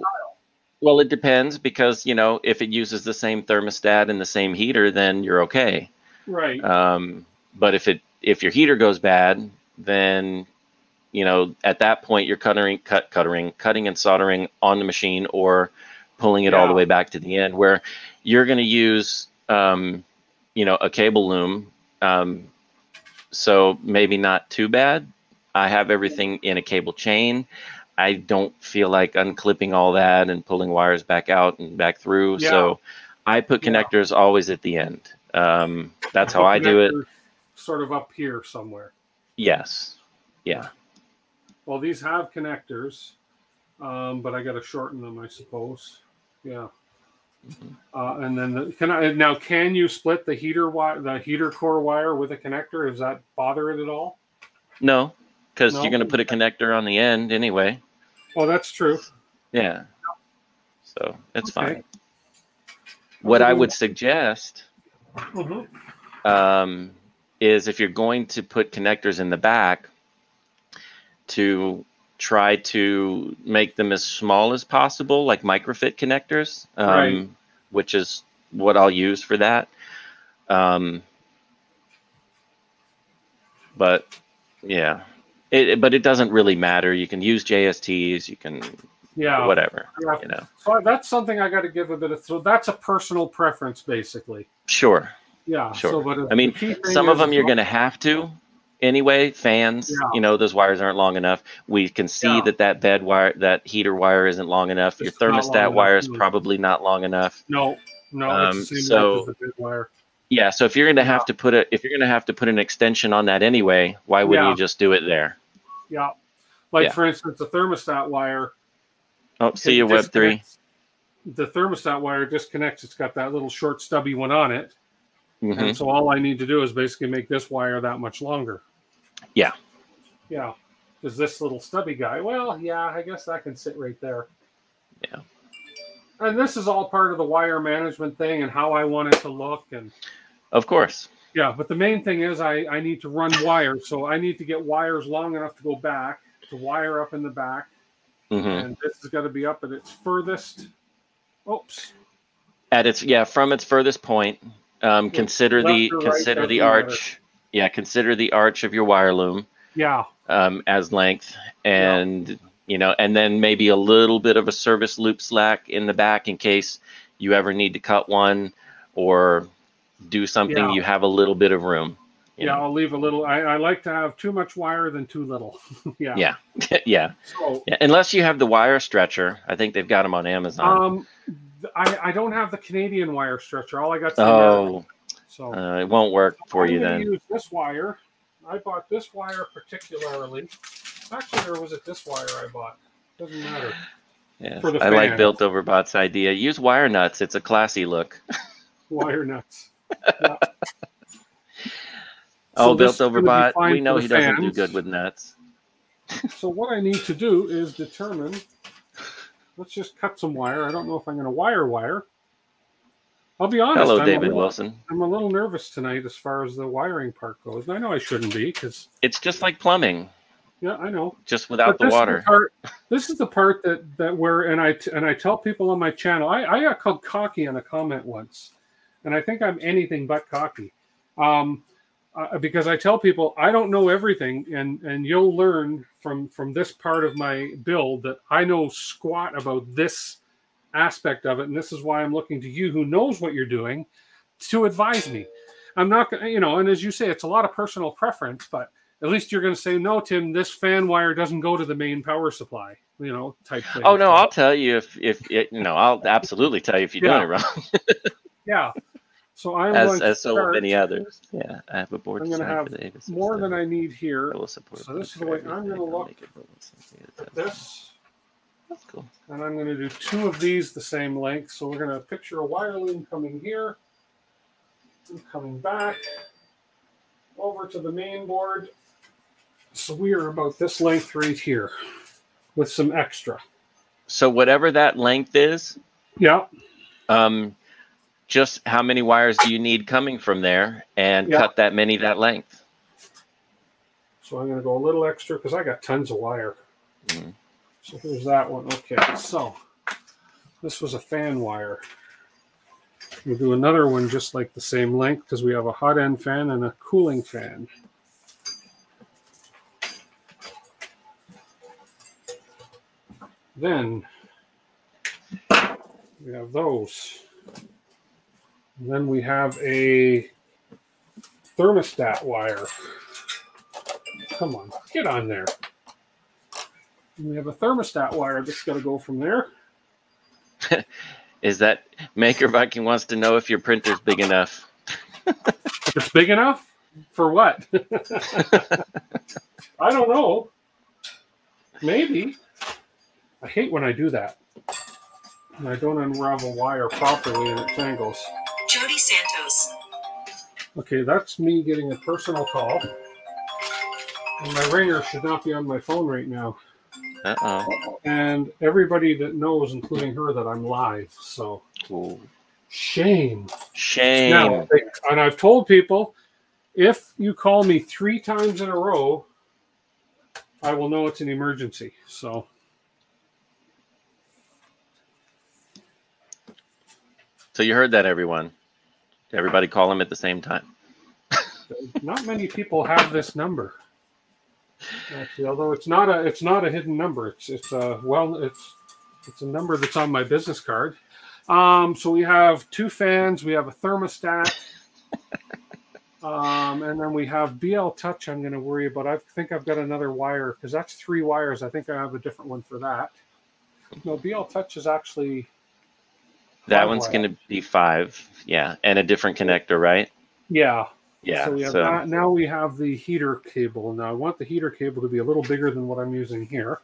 well, it depends because you know if it uses the same thermostat and the same heater, then you're okay. Right. Um, but if it if your heater goes bad, then you know at that point you're cutting, cut, cutting, cutting and soldering on the machine or pulling it yeah. all the way back to the end, where you're going to use um, you know, a cable loom. Um, so maybe not too bad. I have everything in a cable chain. I don't feel like unclipping all that and pulling wires back out and back through. Yeah. So I put connectors yeah. always at the end. Um, that's how I do it. Sort of up here somewhere. Yes. Yeah. Well, these have connectors, um, but I got to shorten them, I suppose. Yeah. Mm-hmm. Uh, and then the, can I now? Can you split the heater wire, the heater core wire with a connector? Does that bother it at all? No, because no? you're going to put a connector on the end anyway. Oh, that's true. Yeah. So it's okay. fine. What I would suggest mm-hmm. um, is if you're going to put connectors in the back, to try to make them as small as possible, like microfit connectors, um, right. which is what I'll use for that. Um, but yeah, it, but it doesn't really matter. You can use JSTs, you can, yeah, whatever. Yeah. You know, so that's something I got to give a bit of. So that's a personal preference, basically. Sure. Yeah. Sure. So, but I mean, some of them you're going to have to anyway. Fans, yeah. you know, those wires aren't long enough. We can see yeah. that that bed wire, that heater wire, isn't long enough. It's Your thermostat wire is probably not long enough. No, no. Um, so yeah, so if you're going to have to put a, if you're going to have to put an extension on that anyway, why wouldn't yeah. you just do it there? Yeah, like yeah. for instance, the thermostat wire. Oh, see you, Web three. The thermostat wire disconnects. It's got that little short stubby one on it, mm-hmm. and so all I need to do is basically make this wire that much longer. Yeah. Yeah. Is this little stubby guy? Well, yeah, I guess that can sit right there. Yeah. And this is all part of the wire management thing and how I want it to look and of course. Yeah, but the main thing is I, I need to run wires. So I need to get wires long enough to go back, to wire up in the back. Mm-hmm. And this is going to be up at its furthest. Oops. At its yeah, from its furthest point. Um, consider the right, consider the arch. Yeah, consider the arch of your wire loom. Yeah. Um, as length and yeah. You know, and then maybe a little bit of a service loop slack in the back in case you ever need to cut one or do something yeah. you have a little bit of room. Yeah, know? I'll leave a little. I, I, like to have too much wire than too little. yeah. Yeah. yeah. So, yeah. Unless you have the wire stretcher, I think they've got them on Amazon. Um, I, I don't have the Canadian wire stretcher. All I got. Oh, so uh, it won't work for I'm you then. Use this wire. I bought this wire particularly. Actually, or was it this wire I bought? Doesn't matter. Yeah, I like Built Over Bot's idea. Use wire nuts. It's a classy look. wire nuts. Yeah. oh, so Built Over Bot. We know he fans. doesn't do good with nuts. so what I need to do is determine. Let's just cut some wire. I don't know if I'm going to wire wire. I'll be honest. Hello, I'm David little, Wilson. I'm a little nervous tonight as far as the wiring part goes. And I know I shouldn't be because it's just like plumbing. Yeah, I know. Just without but the water. The part, this is the part that that where and I and I tell people on my channel. I, I got called cocky in a comment once, and I think I'm anything but cocky, um, uh, because I tell people I don't know everything, and and you'll learn from from this part of my build that I know squat about this aspect of it. And this is why I'm looking to you who knows what you're doing to advise me. I'm not you know, and as you say, it's a lot of personal preference, but at least you're going to say, no, Tim, this fan wire doesn't go to the main power supply, you know, type thing. Oh, no, I'll tell you if, if, it, you know, I'll absolutely tell you if you're yeah. doing it wrong. yeah. So I'm as, going as so many others. Yeah, I have a board. I'm going to have more than I need here. I will support so this is the way I'm going to look at this. That's cool. And I'm going to do two of these the same length. So we're going to picture a wire loom coming here and coming back over to the main board. So we are about this length right here with some extra. So whatever that length is. Yeah. Um, just how many wires do you need coming from there and yeah. cut that many that length? So I'm going to go a little extra because I got tons of wire. Mm. So here's that one. Okay, so this was a fan wire. We'll do another one just like the same length because we have a hot end fan and a cooling fan. Then we have those. And then we have a thermostat wire. Come on, get on there. And we have a thermostat wire that's got to go from there. Is that Maker Viking wants to know if your printer's big enough? it's big enough for what? I don't know. Maybe. I hate when I do that. And I don't unravel wire properly and it tangles. Jody Santos. Okay, that's me getting a personal call. And my ringer should not be on my phone right now. Uh oh. And everybody that knows, including her, that I'm live. So, Ooh. shame. Shame. Now, and I've told people if you call me three times in a row, I will know it's an emergency. So, so you heard that, everyone. Everybody call him at the same time. Not many people have this number. Actually, although it's not a it's not a hidden number. It's it's a well it's it's a number that's on my business card. Um, so we have two fans, we have a thermostat, um, and then we have BL Touch. I'm going to worry about. I think I've got another wire because that's three wires. I think I have a different one for that. No, BL Touch is actually that one's going to be five. Yeah, and a different connector, right? Yeah. Yeah. So we have so. That. now we have the heater cable. Now I want the heater cable to be a little bigger than what I'm using here.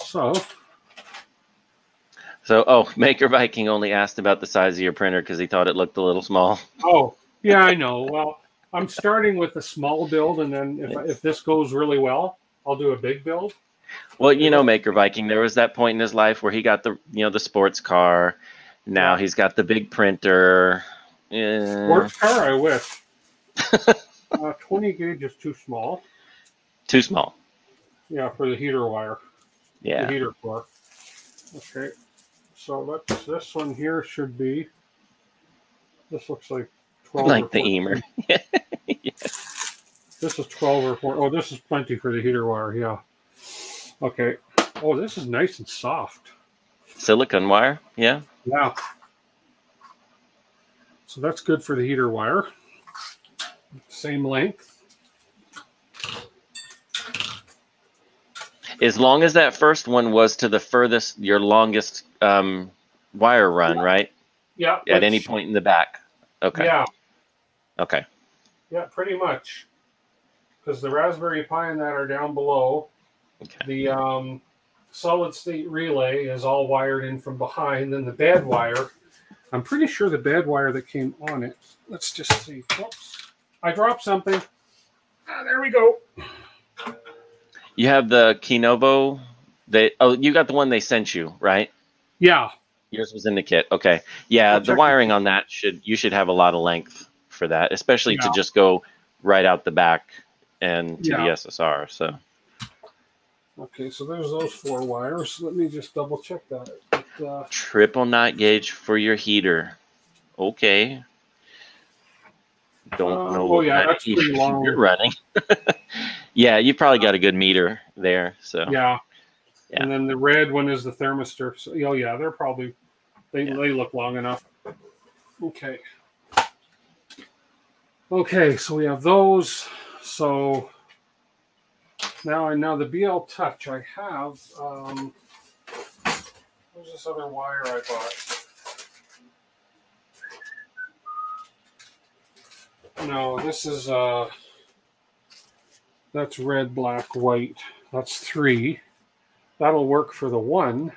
So. So, oh, Maker Viking only asked about the size of your printer because he thought it looked a little small. Oh, yeah, I know. Well, I'm starting with a small build, and then if, if this goes really well, I'll do a big build. Well, you know, Maker Viking, there was that point in his life where he got the, you know, the sports car. Now he's got the big printer. Eh. Sports car, I wish. uh, 20 gauge is too small. Too small. Yeah, for the heater wire. Yeah. The heater core. Okay. So let's, this one here should be, this looks like 12 Like the Emer. yeah. This is 12 or 4. Oh, this is plenty for the heater wire. Yeah. Okay. Oh, this is nice and soft. Silicon wire. Yeah. Yeah. So that's good for the heater wire same length. As long as that first one was to the furthest, your longest um, wire run, yeah. right? Yeah. At any point in the back. Okay. Yeah. Okay. Yeah, pretty much. Because the Raspberry Pi and that are down below. Okay. The um, solid state relay is all wired in from behind. Then the bad wire, I'm pretty sure the bad wire that came on it. Let's just see. Whoops. I dropped something. Ah, there we go. You have the Keenovo. They oh, you got the one they sent you, right? Yeah. Yours was in the kit. Okay. Yeah, I'll the wiring on that should you should have a lot of length for that, especially yeah. to just go right out the back and to yeah. the SSR. So. Okay, so there's those four wires. Let me just double check that. But, uh... Triple knot gauge for your heater. Okay don't uh, know. Oh yeah, that's pretty long. You're running. yeah, you probably got a good meter there. So yeah. yeah. And then the red one is the thermistor. So oh yeah, they're probably they yeah. they look long enough. Okay. Okay, so we have those. So now I know the BL Touch. I have. Um, where's this other wire I bought? No, this is uh that's red, black, white. That's three. That'll work for the one.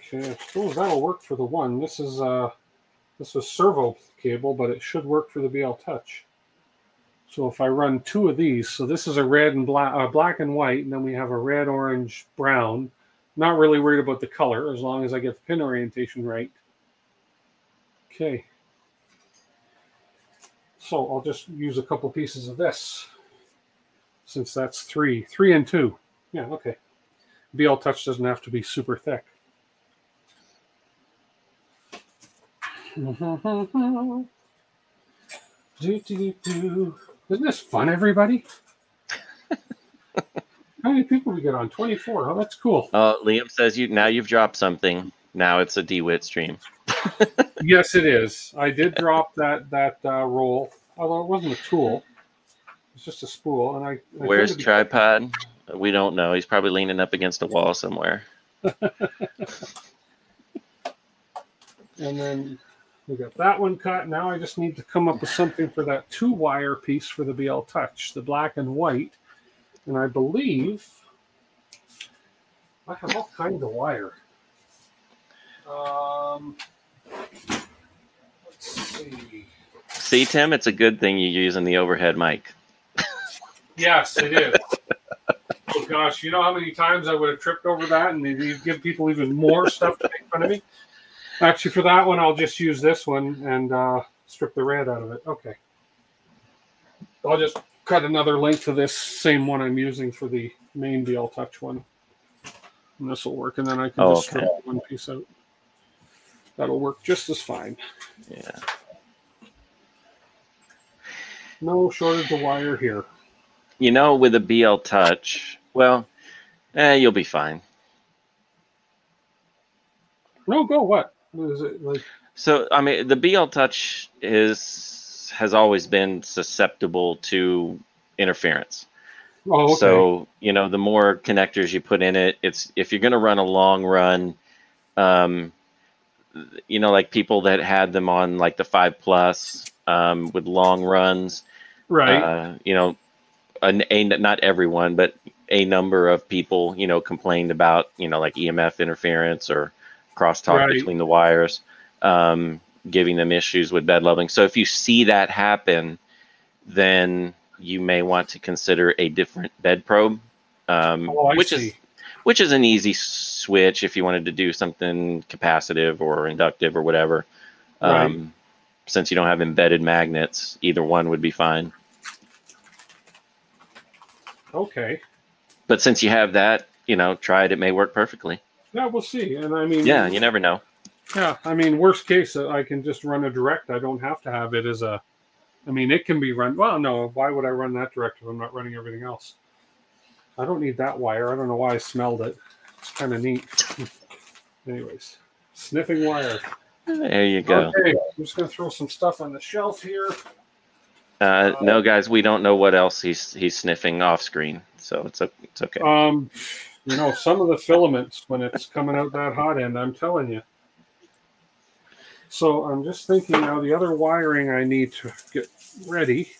Okay, I suppose that'll work for the one. This is uh this is servo cable, but it should work for the BL Touch. So if I run two of these, so this is a red and black, uh, black and white, and then we have a red, orange, brown. Not really worried about the color as long as I get the pin orientation right. Okay. So I'll just use a couple pieces of this since that's three, three and two. Yeah, okay. BL Touch doesn't have to be super thick. do, do, do. Isn't this fun, everybody? How many people we get on? 24. Oh, that's cool. Uh, Liam says you now you've dropped something. Now it's a DeWitt stream. yes, it is. I did drop that that uh, roll, although it wasn't a tool. It's just a spool, and I. I Where's tripod? We don't know. He's probably leaning up against a wall somewhere. and then we got that one cut. Now I just need to come up with something for that two wire piece for the BL Touch, the black and white. And I believe I have all kinds of wire. Um, let's see. See, Tim, it's a good thing you're using the overhead mic. yes, it is. oh gosh, you know how many times I would have tripped over that, and you give people even more stuff to make fun of me. Actually, for that one, I'll just use this one and uh, strip the red out of it. Okay. I'll just cut another link to this same one I'm using for the main BL Touch one. And this will work, and then I can oh, just okay. strip one piece out. That'll work just as fine. Yeah. No shortage of wire here. You know, with a BL Touch, well, eh, you'll be fine. No, go what? Is it like? So I mean, the BL Touch is has always been susceptible to interference. Oh, okay. So you know, the more connectors you put in it, it's if you're going to run a long run, um, you know, like people that had them on like the five plus um, with long runs, right? Uh, you know, an, a not everyone, but a number of people, you know, complained about you know like EMF interference or crosstalk right. between the wires, um, giving them issues with bed leveling. So if you see that happen, then you may want to consider a different bed probe, um, oh, which see. is which is an easy switch if you wanted to do something capacitive or inductive or whatever. Right. Um, since you don't have embedded magnets, either one would be fine. Okay. But since you have that, you know, try it. It may work perfectly. Yeah, we'll see. And I mean, yeah, you never know. Yeah, I mean, worst case, uh, I can just run a direct. I don't have to have it as a. I mean, it can be run. Well, no. Why would I run that direct if I'm not running everything else? I don't need that wire. I don't know why I smelled it. It's kind of neat. Anyways, sniffing wire. There you go. Okay, I'm just gonna throw some stuff on the shelf here. Uh, uh, no, guys, we don't know what else he's he's sniffing off screen, so it's it's okay. Um, you know, some of the filaments when it's coming out that hot end, I'm telling you. So I'm just thinking now the other wiring I need to get ready.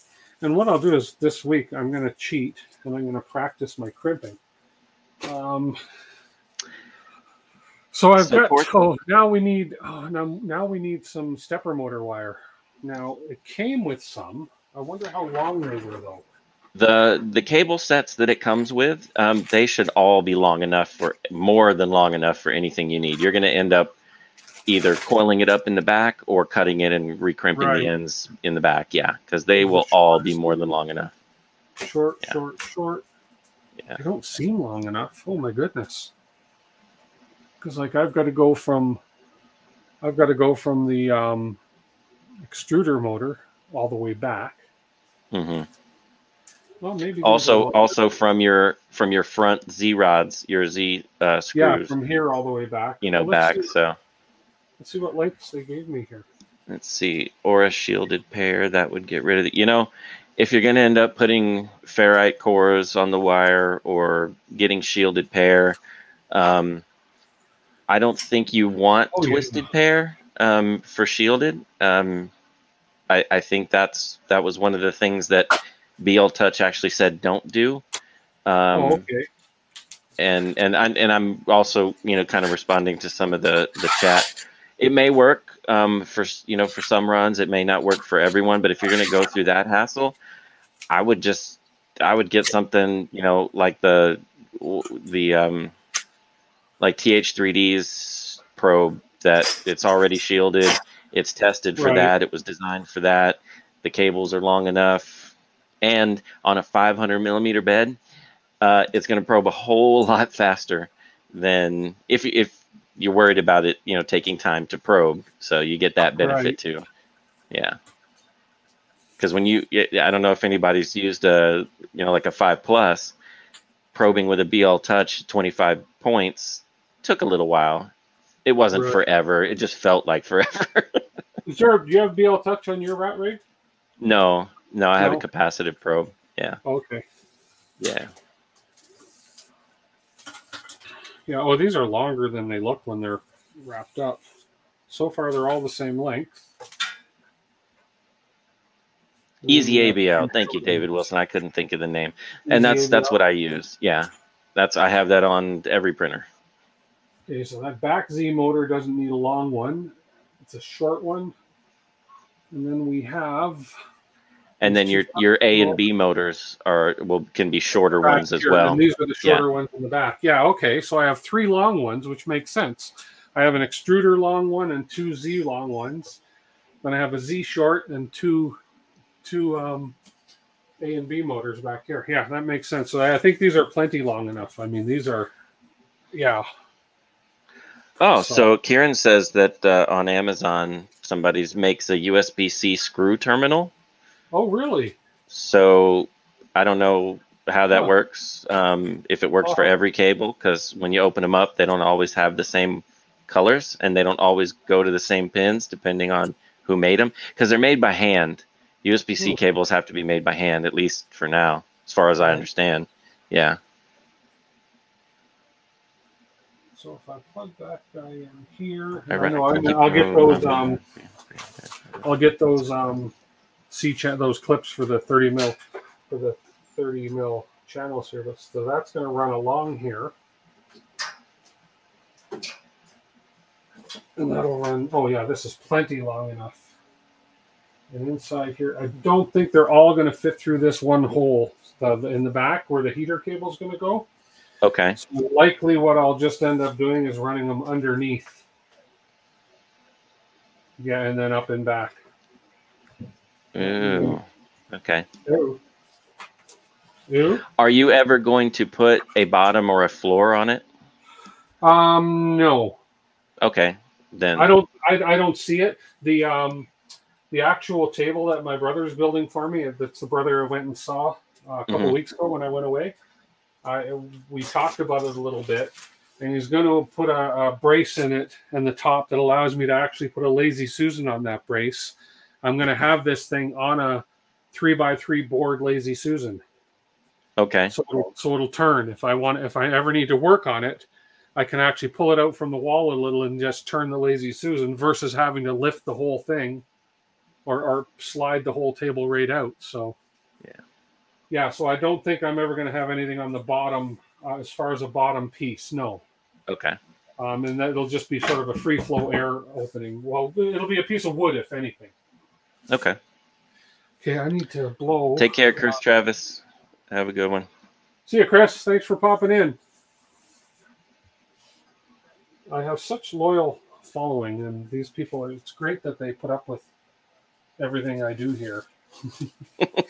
And what I'll do is this week I'm going to cheat and I'm going to practice my crimping. Um, so I've got. Oh, now we need. Oh, now now we need some stepper motor wire. Now it came with some. I wonder how long they were though. The the cable sets that it comes with, um, they should all be long enough for more than long enough for anything you need. You're going to end up either coiling it up in the back or cutting it and recrimping right. the ends in the back. Yeah, because they will all be more than long enough. Short, yeah. short, short. Yeah. They don't seem long enough. Oh my goodness. Because like I've got to go from, I've got to go from the um, extruder motor all the way back. Mm-hmm. Well, maybe also also from your from your front Z rods, your Z uh, screws. Yeah, from here all the way back. You know, well, back. See, so let's see what lights they gave me here. Let's see, or a shielded pair that would get rid of it. You know, if you're going to end up putting ferrite cores on the wire or getting shielded pair, um, I don't think you want oh, twisted yeah. pair um, for shielded. Um, I, I think that's that was one of the things that BL Touch actually said don't do. Um, oh, okay. And and I'm and I'm also you know kind of responding to some of the the chat. It may work um, for you know for some runs. It may not work for everyone. But if you're going to go through that hassle, I would just I would get something you know like the the um, like TH3D's probe that it's already shielded. It's tested for right. that. It was designed for that. The cables are long enough and on a 500 millimeter bed, uh, it's going to probe a whole lot faster than if if you're worried about it, you know, taking time to probe. So you get that benefit right. too. Yeah. Because when you, I don't know if anybody's used a, you know, like a five plus, probing with a BL Touch 25 points took a little while. It wasn't right. forever. It just felt like forever. Sir, do you have BL Touch on your rat rig? No, no, I no? have a capacitive probe. Yeah. Okay. Yeah. Yeah. Oh, these are longer than they look when they're wrapped up. So far, they're all the same length. EZABL. Thank you, David Wilson. I couldn't think of the name, and that's that's what I use. Yeah, that's I have that on every printer. Okay, so that back Z motor doesn't need a long one; it's a short one. And then we have. And then your your A and B motors are will can be shorter back ones as here, well. And these are the shorter yeah. ones in the back. Yeah. Okay. So I have three long ones, which makes sense. I have an extruder long one and two Z long ones. Then I have a Z short and two two um, A and B motors back here. Yeah, that makes sense. So I think these are plenty long enough. I mean, these are, yeah. Oh, so, so Kieran says that uh, on Amazon somebody's makes a USB-C screw terminal. Oh, really? So I don't know how that works. Um, if it works oh. for every cable, because when you open them up, they don't always have the same colors, and they don't always go to the same pins, depending on who made them, because they're made by hand. USB-C hmm. cables have to be made by hand, at least for now, as far as I understand. Yeah. So if I plug that guy in here, I, I know I, will get those. Um, I'll get those um, Chat those clips for the 30 mil for the 30 mil channel service. So that's going to run along here. And that'll run, oh yeah, this is plenty long enough. And inside here, I don't think they're all going to fit through this one hole uh, in the back where the heater cable is going to go. Okay. So likely what I'll just end up doing is running them underneath. Yeah, and then up and back. Ooh. Okay. Ooh. Ooh. Are you ever going to put a bottom or a floor on it? Um, no. Okay. Then I don't. I, I don't see it. The um, the actual table that my brother is building for me. That's the brother I went and saw uh, a couple mm-hmm. weeks ago when I went away. I we talked about it a little bit, and he's going to put a, a, brace in it and the top that allows me to actually put a lazy Susan on that brace. I'm going to have this thing on a three by three board lazy Susan. Okay. So it'll, so it'll turn if I want if I ever need to work on it. I can actually pull it out from the wall a little and just turn the lazy Susan versus having to lift the whole thing or, or slide the whole table right out. So yeah yeah, so I don't think I'm ever going to have anything on the bottom uh, as far as a bottom piece. No. Okay. Um, and that'll just be sort of a free flow air opening. Well, it'll be a piece of wood, if anything. Okay. Okay, I need to blow. Take care, Chris Travis. Have a good one. See you, Chris. Thanks for popping in. I have such loyal following, and these people, it's great that they put up with everything I do here.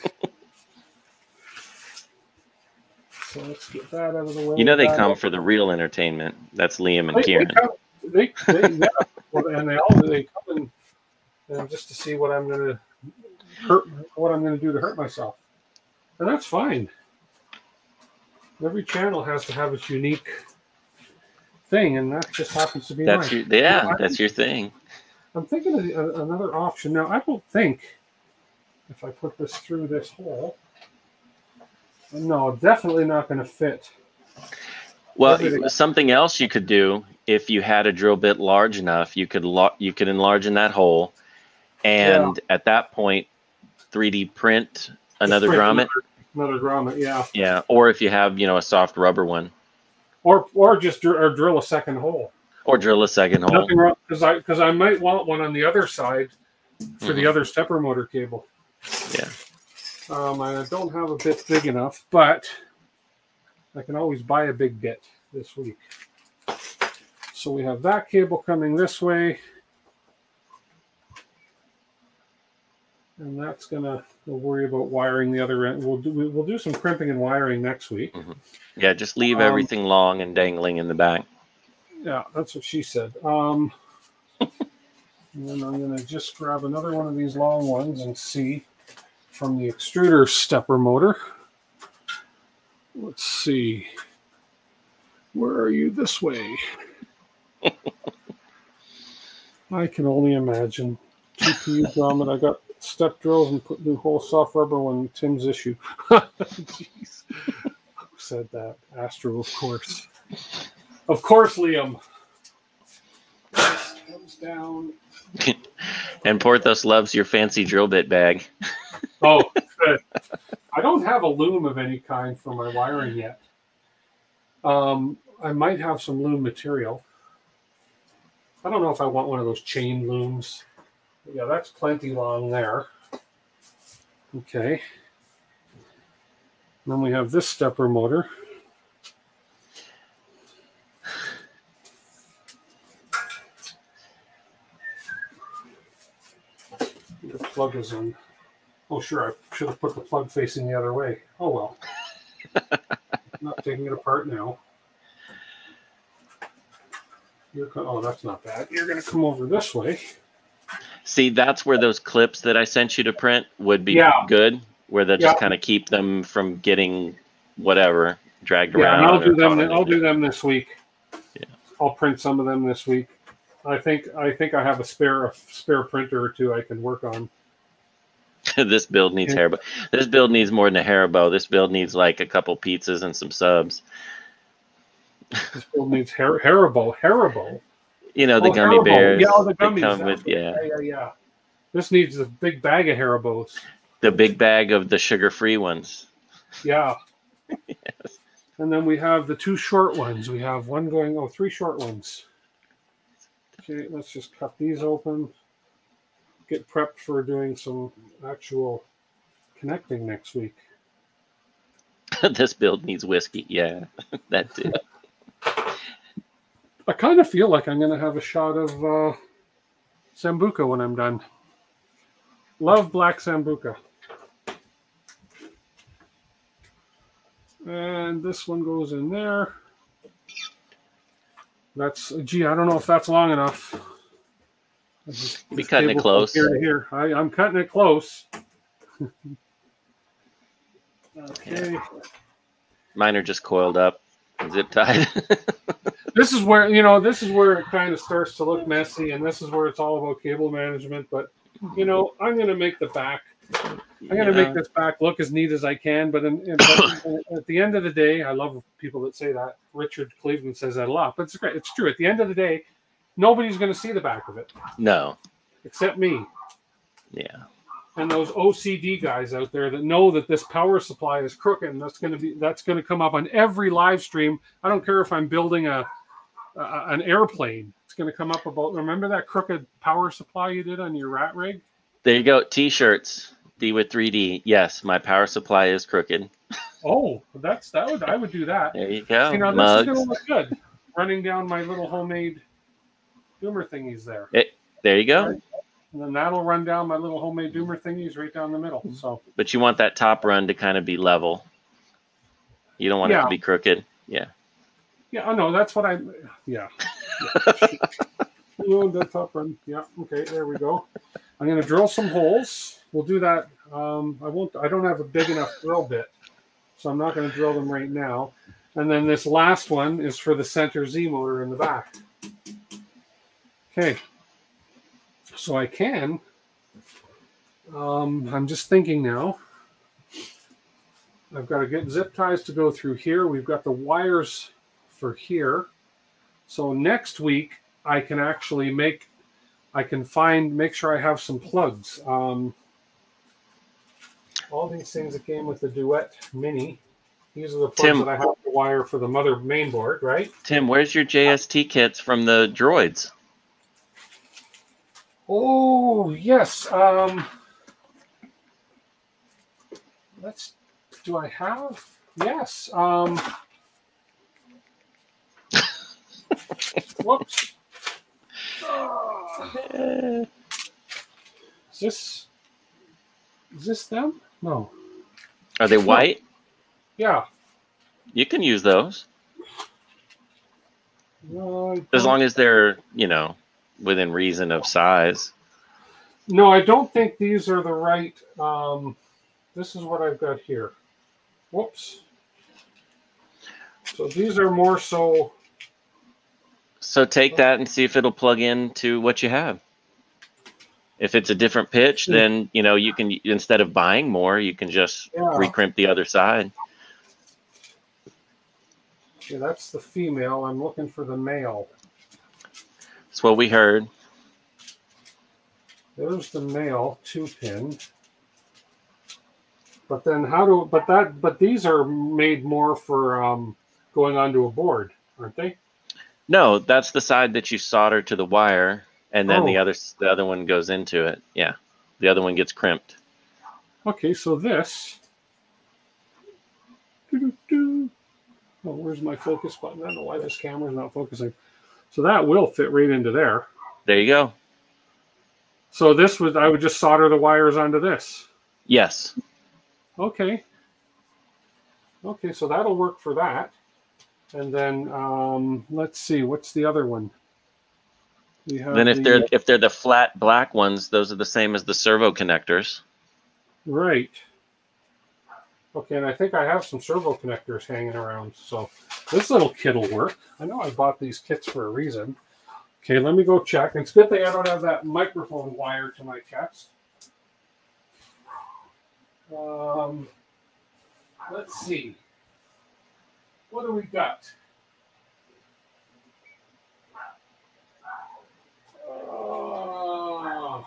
So let's get that out of the way. You know they come for the real entertainment. That's Liam and they, Kieran. They, come, they, yeah, well, and they all they come in, and just to see what I'm going to hurt, what I'm going to do to hurt myself, and that's fine. Every channel has to have its unique thing, and that just happens to be that's mine. Your, yeah, that's your thing. I'm thinking of uh, another option now. I don't think if I put this through this hole no, definitely not going to fit. Well, Everything. something else you could do if you had a drill bit large enough, you could you could enlarge in that hole, and yeah. at that point, 3D print another print grommet. Another, another grommet, yeah. Yeah, or if you have you know a soft rubber one, or or just dr- or drill a second hole. Or drill a second hole. Nothing wrong because I because I might want one on the other side for mm-hmm. the other stepper motor cable. Yeah. Um, I don't have a bit big enough, but I can always buy a big bit this week. So we have that cable coming this way. And that's gonna we'll worry about wiring the other end. We'll do we'll do some crimping and wiring next week. Mm-hmm. Yeah, just leave um, everything long and dangling in the back. Yeah, that's what she said. Um, and then I'm gonna just grab another one of these long ones and see from the extruder stepper motor. Let's see. Where are you this way? I can only imagine. GPU drum, and I got step drills and put new whole soft rubber when Tim's issue. Jeez. Who said that? Astro, of course. Of course, Liam. Comes down. and Porthos loves your fancy drill bit bag. oh, good. I don't have a loom of any kind for my wiring yet. Um, I might have some loom material. I don't know if I want one of those chain looms. Yeah, that's plenty long there. Okay. Then we have this stepper motor. The plug is in. Oh, sure. I should have put the plug facing the other way. Oh, well. not taking it apart now. You're, oh, that's not bad. You're going to come over this way. See, that's where those clips that I sent you to print would be yeah. good, where they just kind of keep them from getting whatever dragged yeah, around. Yeah, I'll do them. I'll do them this week. Yeah, I'll print some of them this week. I think I think I have a spare a spare printer or two I can work on. this build needs yeah. Haribo. This build needs more than a Haribo. This build needs like a couple pizzas and some subs. This build needs Har- Haribo. Haribo. You know the oh, gummy Haribo. bears. Yeah, oh, the gummies. Come with, yeah. yeah, yeah, yeah. This needs a big bag of Haribos. The big bag of the sugar-free ones. Yeah. yes. And then we have the two short ones. We have one going. Oh, three short ones. Okay, let's just cut these open get prepped for doing some actual connecting next week. this build needs whiskey. Yeah, that too. I kind of feel like I'm going to have a shot of uh, Sambuca when I'm done. Love black Sambuca. And this one goes in there. That's, gee, I don't know if that's long enough. Be cutting it close. Here to here. I, I'm cutting it close. okay. Yeah. Mine are just coiled up, zip tied. this is where you know this is where it kind of starts to look messy, and this is where it's all about cable management. But you know, I'm going to make the back. I'm going to make this back look as neat as I can. But, in, in, at the end of the day, I love people that say that. Richard Cleveland says that a lot, but it's great. It's true. At the end of the day, nobody's going to see the back of it. No. Except me. Yeah. And those OCD guys out there that know that this power supply is crooked, and that's going to be that's going to come up on every live stream. I don't care if I'm building a, a an airplane. It's going to come up about. Remember that crooked power supply you did on your rat rig? There you go. T-shirts. DWIT 3D. Yes, my power supply is crooked. Oh, that's that would I would do that. There you go. You know, this Mugs. is going to look good. Running down my little homemade doomer thingies there. It, there you go. And then that'll run down my little homemade doomer thingies right down the middle. So, but you want that top run to kind of be level. You don't want yeah. it to be crooked. Yeah. Yeah, I know. That's what I. Yeah. yeah. the top run. Yeah. Okay. There we go. I'm going to drill some holes. We'll do that. Um, I won't. I don't have a big enough drill bit, so I'm not going to drill them right now. And then this last one is for the center Z motor in the back. Okay. So I can. Um, I'm just thinking now. I've got to get zip ties to go through here. We've got the wires for here. So next week I can actually make, I can find, make sure I have some plugs. Um, all these things that came with the Duet Mini. These are the plugs Tim, that I have to wire for the mother main board, right? Tim, where's your JST kits from the droids? Oh yes. Um, let's. Do I have? Yes. Um, whoops. Uh, is this? Is this them? No. Are they white? Yeah. You can use those. No, as long as they're, you know, within reason of size. No, I don't think these are the right. Um, this is what I've got here. Whoops. So these are more so. So take that and see if it'll plug into what you have. If it's a different pitch, hmm. then you know you can instead of buying more, you can just yeah. recrimp the other side. Yeah, that's the female. I'm looking for the male. That's what we heard. There's the male two pin. But then how do but that but these are made more for um, going onto a board, aren't they? No, that's the side that you solder to the wire, and then oh. the other the other one goes into it. Yeah, the other one gets crimped. Okay, so this. Oh, where's my focus button? I don't know why this camera's not focusing. So that will fit right into there. There you go. So this would I would just solder the wires onto this. Yes. Okay. Okay, so that'll work for that. And then um, let's see, what's the other one? then if the, they're if they're the flat black ones, those are the same as the servo connectors. Right. Okay, and I think I have some servo connectors hanging around. So this little kit will work. I know I bought these kits for a reason. Okay, let me go check. It's good thing I don't have that microphone wire to my chest. Um, let's see. What do we got? Uh,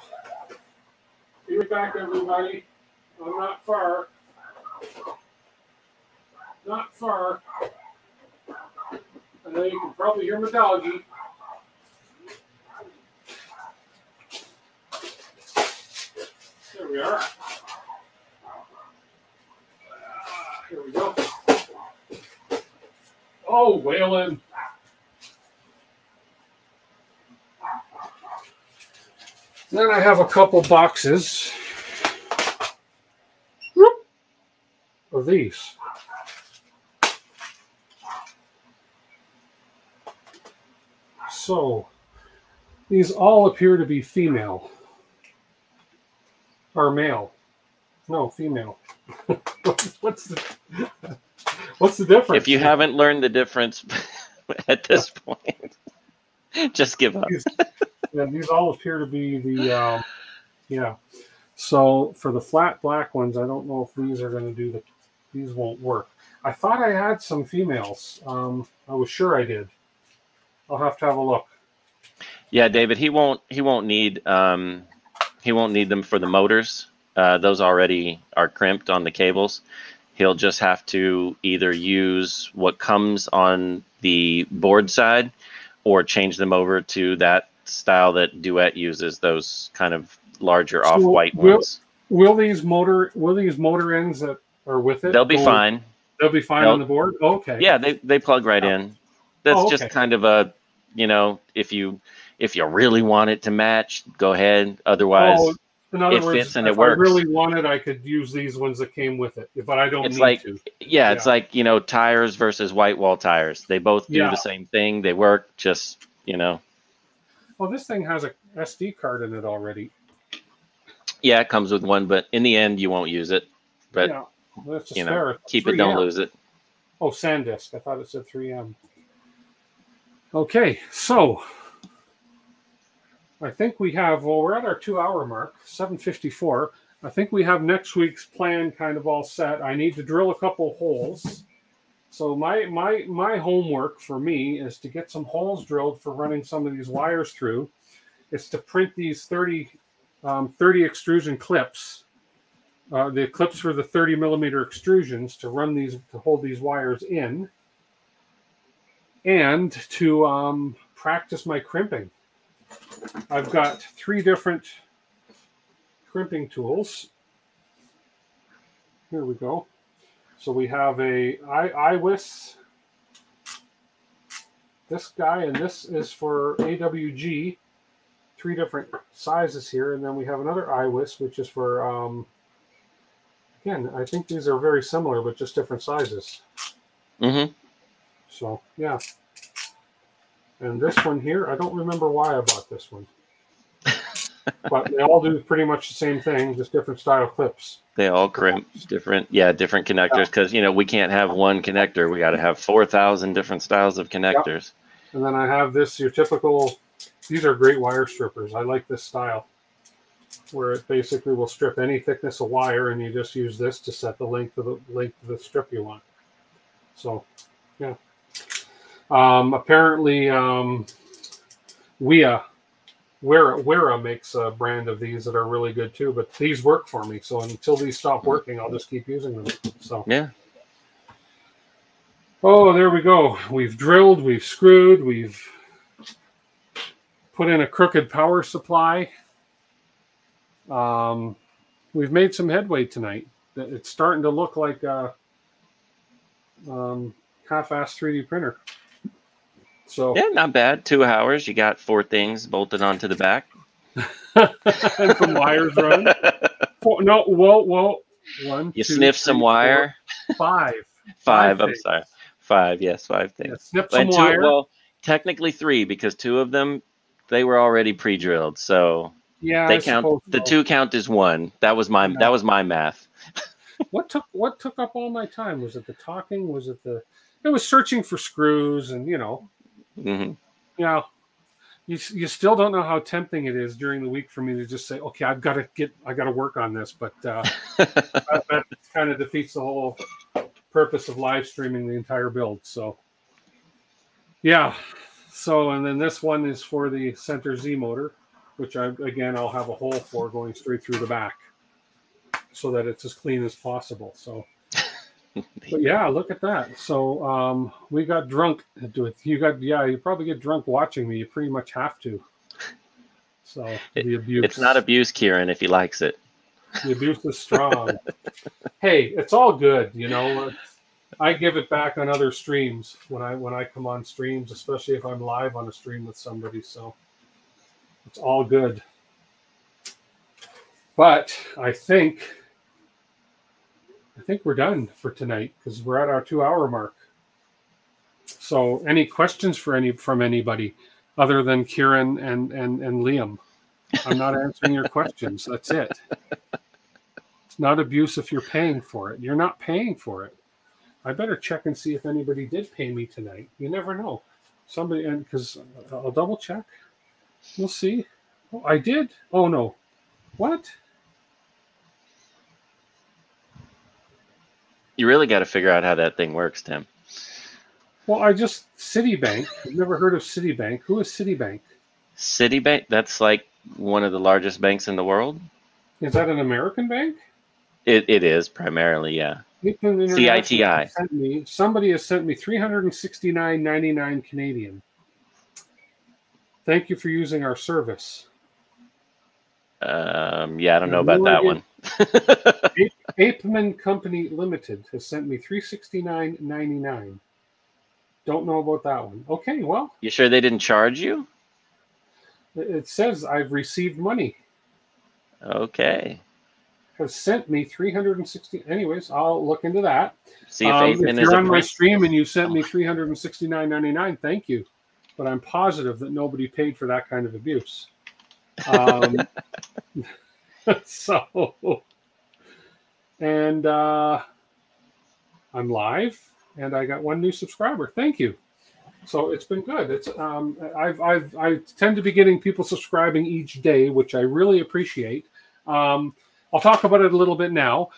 be back, everybody. I'm not far. Not far. I know you can probably hear my doggy. There we are. Here we go. Oh, Waylon. Then I have a couple boxes of these. So, these all appear to be female. Or male. No, female. What's the What's the difference? If you haven't learned the difference at this point, just give up. These, yeah, these all appear to be the, um, yeah. So for the flat black ones, I don't know if these are going to do the, these won't work. I thought I had some females. Um, I was sure I did. I'll have to have a look. Yeah, David, he won't. He won't need. Um, he won't need them for the motors. Uh, those already are crimped on the cables. He'll just have to either use what comes on the board side or change them over to that style that Duet uses, those kind of larger so off-white will, ones. Will these motor will these motor ends that are with it? They'll be fine. They'll be fine they'll, on the board. okay. Yeah, they, they plug right oh. in. That's oh, okay. just kind of a you know, if you if you really want it to match, go ahead. Otherwise, oh, in other it words, fits and if it works. I really wanted, I could use these ones that came with it, but I don't it's need like, to. Yeah, yeah, it's like you know tires versus white wall tires. They both do yeah. the same thing. They work. Just you know. Well, this thing has a SD card in it already. Yeah, it comes with one, but in the end, you won't use it. But yeah, you know, keep 3M. it, don't lose it. Oh, SanDisk. I thought it said 3M. Okay, so I think we have, well, we're at our two hour mark, 754. I think we have next week's plan kind of all set. I need to drill a couple holes. So my my my homework for me is to get some holes drilled for running some of these wires through. It's to print these 30 um, 30 extrusion clips, uh, the clips for the 30 millimeter extrusions to run these to hold these wires in, and to um, practice my crimping. I've got three different crimping tools. Here we go. So we have a IWISS, this guy, and this is for AWG. Three different sizes here, and then we have another IWISS, which is for um, again. I think these are very similar, but just different sizes. Mm-hmm. So yeah, and this one here, I don't remember why I bought this one. but they all do pretty much the same thing, just different style clips. They all crimp different, yeah, different connectors because you know we can't have one connector. We got to have four thousand different styles of connectors. And then I have this, your typical, these are great wire strippers. I like this style where it basically will strip any thickness of wire and you just use this to set the length of the length of the strip you want. So, yeah. Um, apparently, um, Wea, Wera, Wera makes a brand of these that are really good too, but these work for me. So until these stop working, I'll just keep using them. So, yeah. Oh, there we go. We've drilled, we've screwed, we've put in a crooked power supply. Um, we've made some headway tonight. It's starting to look like a um, half-assed 3D printer. So yeah, not bad. Two hours. You got four things bolted onto the back. and some wires run. Four, no, whoa, whoa. One. You two, sniff some wire. Four, five. five. Five. I'm sorry. Five. Yes, five things. Yeah, snip some two, wire. Well, technically three because two of them they were already pre-drilled. So yeah, they I count. The so. two count as one. That was my. That was my math. what took What took up all my time? Was it the talking? Was it the? It was searching for screws, and you know, mm-hmm. you know, you you still don't know how tempting it is during the week for me to just say, okay, I've got to get, I got to work on this, but uh, that, that kind of defeats the whole purpose of live streaming the entire build. So, yeah. So, and then this one is for the center Z motor which I again I'll have a hole for going straight through the back, so that it's as clean as possible. So, but yeah, look at that. So um, we got drunk. You got yeah, you probably get drunk watching me. You pretty much have to. So it, the abuse. It's not abuse, Kieran, if he likes it. The abuse is strong. hey, it's all good, you know. I give it back on other streams when I when I come on streams, especially if I'm live on a stream with somebody. So it's all good. But I think I think we're done for tonight because we're at our two hour mark. So any questions for any from anybody other than Kieran and and, and Liam? I'm not answering your questions. That's it. It's not abuse if you're paying for it. You're not paying for it. I better check and see if anybody did pay me tonight. You never know. Somebody and because I'll double check. We'll see. Oh, I did? Oh, no. What? You really got to figure out how that thing works, Tim. Well, I just Citibank. I've never heard of Citibank. Who is Citibank? Citibank. That's like one of the largest banks in the world. Is that an American bank? It, it is primarily, yeah. CITI. Sent me, somebody has sent me three hundred and sixty nine ninety nine Canadian. Thank you for using our service. Um, yeah, I don't know about that one. Apeman Company Limited has sent me three sixty nine ninety nine. Don't know about that one. Okay, well. You sure they didn't charge you? It says I've received money. Okay. Has sent me three hundred and sixty. Anyways, I'll look into that. See if, um, if you're on my stream and you sent me three hundred and sixty nine ninety nine, thank you but I'm positive that nobody paid for that kind of abuse. Um, so, and uh, I'm live, and I got one new subscriber. Thank you. So it's been good. It's um, I've I've I tend to be getting people subscribing each day, which I really appreciate. Um, I'll talk about it a little bit now.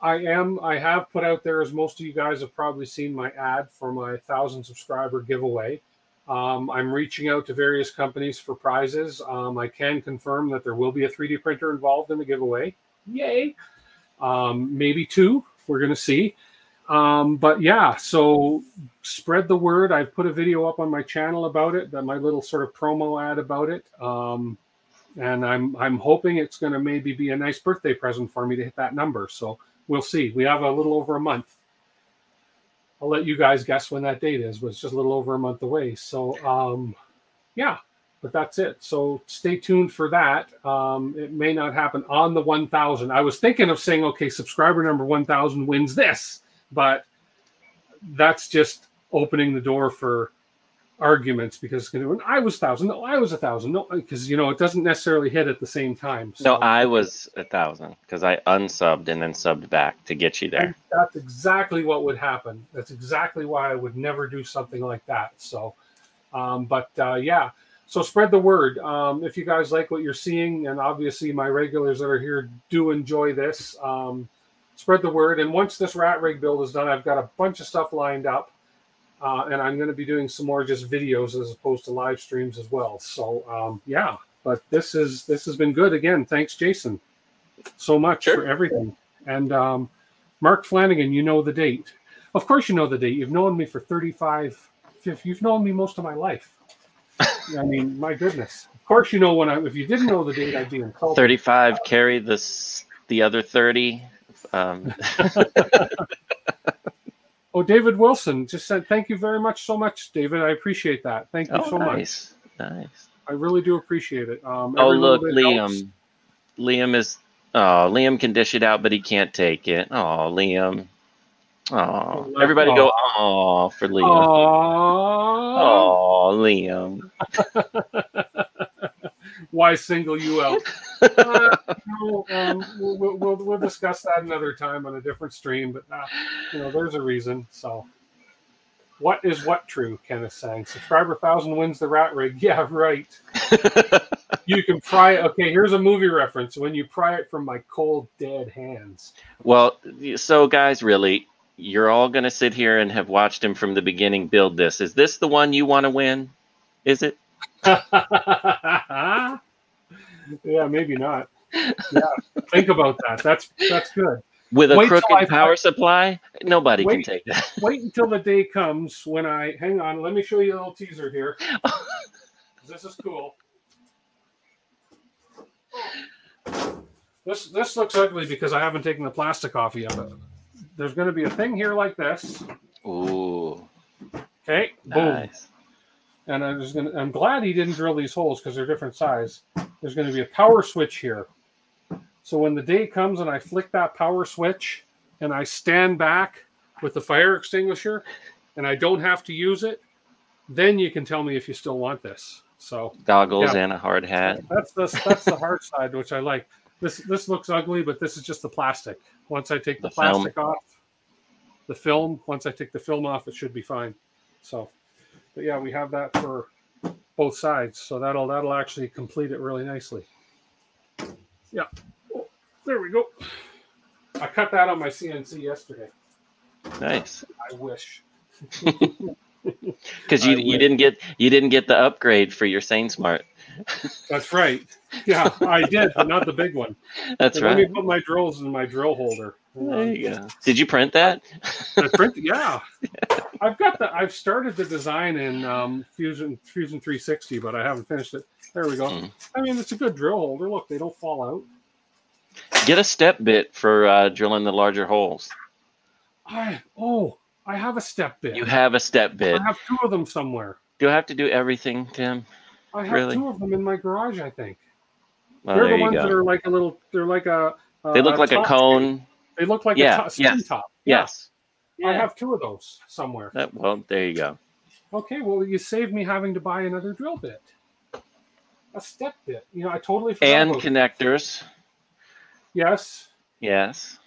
I am I have put out there, as most of you guys have probably seen my ad for my thousand subscriber giveaway. Um, I'm reaching out to various companies for prizes. Um, I can confirm that there will be a 3D printer involved in the giveaway. Yay! Um, maybe two. We're going to see. Um, but yeah, so spread the word. I've put a video up on my channel about it, that my little sort of promo ad about it. Um, and I'm I'm hoping it's going to maybe be a nice birthday present for me to hit that number. So we'll see. We have a little over a month I'll let you guys guess when that date is, but it's just a little over a month away. So, um, yeah, but that's it. So stay tuned for that. Um, it may not happen on the 1000. I was thinking of saying, okay, subscriber number 1000 wins this, but that's just opening the door for arguments because when I was thousand, no, I was a thousand, no, because you know it doesn't necessarily hit at the same time. So. No, I was a thousand because I unsubbed and then subbed back to get you there. And that's exactly what would happen. That's exactly why I would never do something like that. So, Um, but uh, yeah, so spread the word. Um, if you guys like what you're seeing, and obviously my regulars that are here do enjoy this, um, spread the word. And once this rat rig build is done, I've got a bunch of stuff lined up. Uh, and I'm going to be doing some more just videos as opposed to live streams as well. So um, yeah, but this is this has been good again. Thanks, Jason, so much sure. for everything. And um, Mark Flanagan, you know the date. Of course, you know the date. You've known me for 35, 50, you've known me most of my life. I mean, my goodness. Of course, you know when I. If you didn't know the date, I'd be in trouble. 35. Carry this the other 30. Um. oh, David Wilson just said thank you very much so much, David. I appreciate that. Thank you oh, so nice. much. Nice. I really do appreciate it. Um, oh, look, Liam. Helps. Liam is. Oh, Liam can dish it out, but he can't take it. Oh, Liam. Oh, everybody go oh for Liam. Oh, Liam. Why single you out? uh, no, um, we'll, we'll, we'll, discuss that another time on a different stream, but uh, you know, there's a reason. So, what is what true? Kenneth saying subscriber thousand wins the rat rig. Yeah, right. you can pry it. Okay, here's a movie reference. When you pry it from my cold dead hands. Well, so guys, really, you're all going to sit here and have watched him from the beginning build this. Is this the one you want to win? Is it? yeah, maybe not. Yeah, think about that. That's that's good. With a wait crooked power supply, nobody wait, can take that. wait until the day comes when I hang on. Let me show you a little teaser here. this is cool. This this looks ugly because I haven't taken the plastic off yet But there's going to be a thing here like this. Ooh. Okay. Boom. Nice. And I'm just gonna. I'm glad he didn't drill these holes because they're different size. There's going to be a power switch here. So when the day comes and I flick that power switch and I stand back with the fire extinguisher and I don't have to use it, then you can tell me if you still want this. So goggles yeah, and a hard hat. That's the that's the hard side, which I like. This this looks ugly, but this is just the plastic. Once I take the, the plastic film. off, the film. Once I take the film off, it should be fine. So, but yeah, we have that for both sides, so that'll that'll actually complete it really nicely. Yeah, oh, there we go. I cut that on my CNC yesterday. Nice. I wish. Because you, you didn't get you didn't get the upgrade for your SainSmart. That's right. Yeah, I did, but not the big one. That's right. Let me put my drills in my drill holder. There you go. Did you print that? I print, yeah. I've got the. I've started the design in um, Fusion Fusion 360, but I haven't finished it. There we go. Mm. I mean, it's a good drill holder. Look, they don't fall out. Get a step bit for uh, drilling the larger holes. I oh, I have a step bit. You have a step bit. I have two of them somewhere. Do I have to do everything, Tim? I have really? two of them in my garage. I think. Well, they're the ones that are like a little. They're like a. they look like a cone. They look like yeah, a yes. top. Yeah. Yes. I have two of those somewhere. That, well, there you go. Okay, well, you saved me having to buy another drill bit, a step bit. You know, I totally forgot. And connectors. Yes. Yes.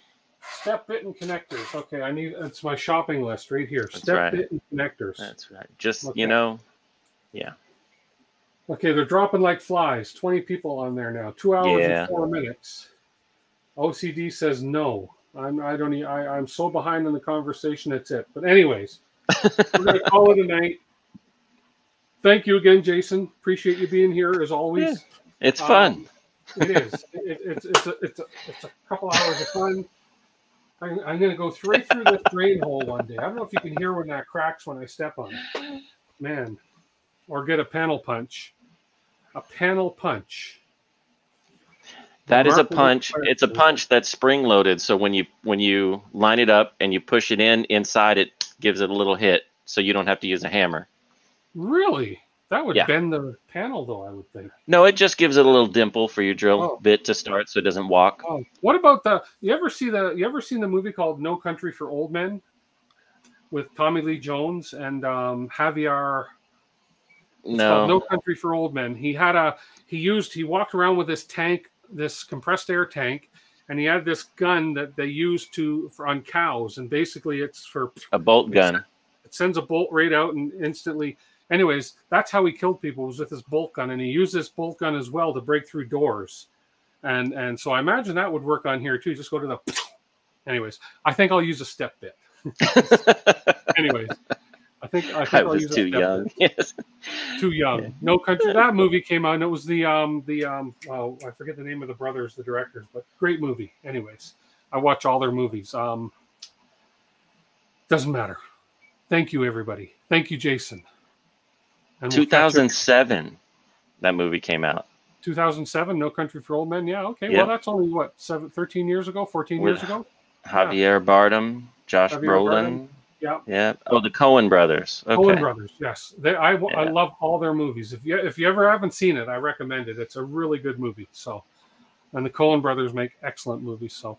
Step bit and connectors. Okay, I need. It's my shopping list right here. That's Step right. bit and connectors. That's right. Just okay. you know, yeah. Okay, they're dropping like flies. 20 people on there now. Two hours yeah. and four minutes. OCD says no. I'm I don't I, I'm so behind in the conversation. That's it. But anyways, we're gonna call it a night. Thank you again, Jason. Appreciate you being here as always. Yeah, it's fun. Um, it is. It, it's it's a, it's a it's a couple hours of fun. I'm, I'm going to go straight through this drain hole one day. I don't know if you can hear when that cracks when I step on it. Man, or get a panel punch. A panel punch. That is a punch. It's a punch that's spring loaded. So when you when you line it up and you push it in inside, it gives it a little hit. So you don't have to use a hammer. Really? That would yeah. bend the panel, though. I would think. No, it just gives it a little dimple for your drill oh. bit to start, so it doesn't walk. Oh. What about the? You ever see the? You ever seen the movie called No Country for Old Men, with Tommy Lee Jones and um, Javier no. No Country for Old Men. He had a he used he walked around with this tank, this compressed air tank, and he had this gun that they used to for on cows, and basically it's for a bolt gun. It sends a bolt right out and instantly. Anyways, that's how he killed people was with this bolt gun, and he used this bolt gun as well to break through doors. And and so I imagine that would work on here too. Just go to the. Anyways, I think I'll use a step bit. Anyways, I think I, think I was too young. Yes, too young. Yeah. No country. That movie came out, and it was the um the um oh I forget the name of the brothers, the directors, but great movie. Anyways, I watch all their movies. Um, doesn't matter. Thank you, everybody. Thank you, Jason. And 2007, we'll that movie came out. 2007, No Country for Old Men. Yeah, okay. Yep. Well, that's only what seven, 13 years ago, 14 With years ago. Javier yeah. Bardem, Josh Javier Brolin. Bardem. Yeah. Yeah. Oh, the Coen brothers. Okay. Coen brothers. Yes. They, I, yeah. I love all their movies. If you if you ever haven't seen it, I recommend it. It's a really good movie. So, and the Coen brothers make excellent movies. So,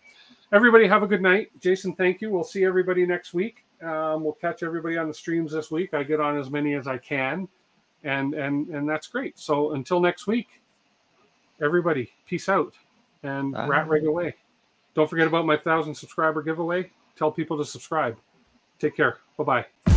everybody have a good night. Jason, thank you. We'll see everybody next week. Um, we'll catch everybody on the streams this week. I get on as many as I can, and and and that's great. So until next week, everybody, peace out and Bye. rat rig away. Don't forget about my thousand subscriber giveaway. Tell people to subscribe. Take care. Bye bye.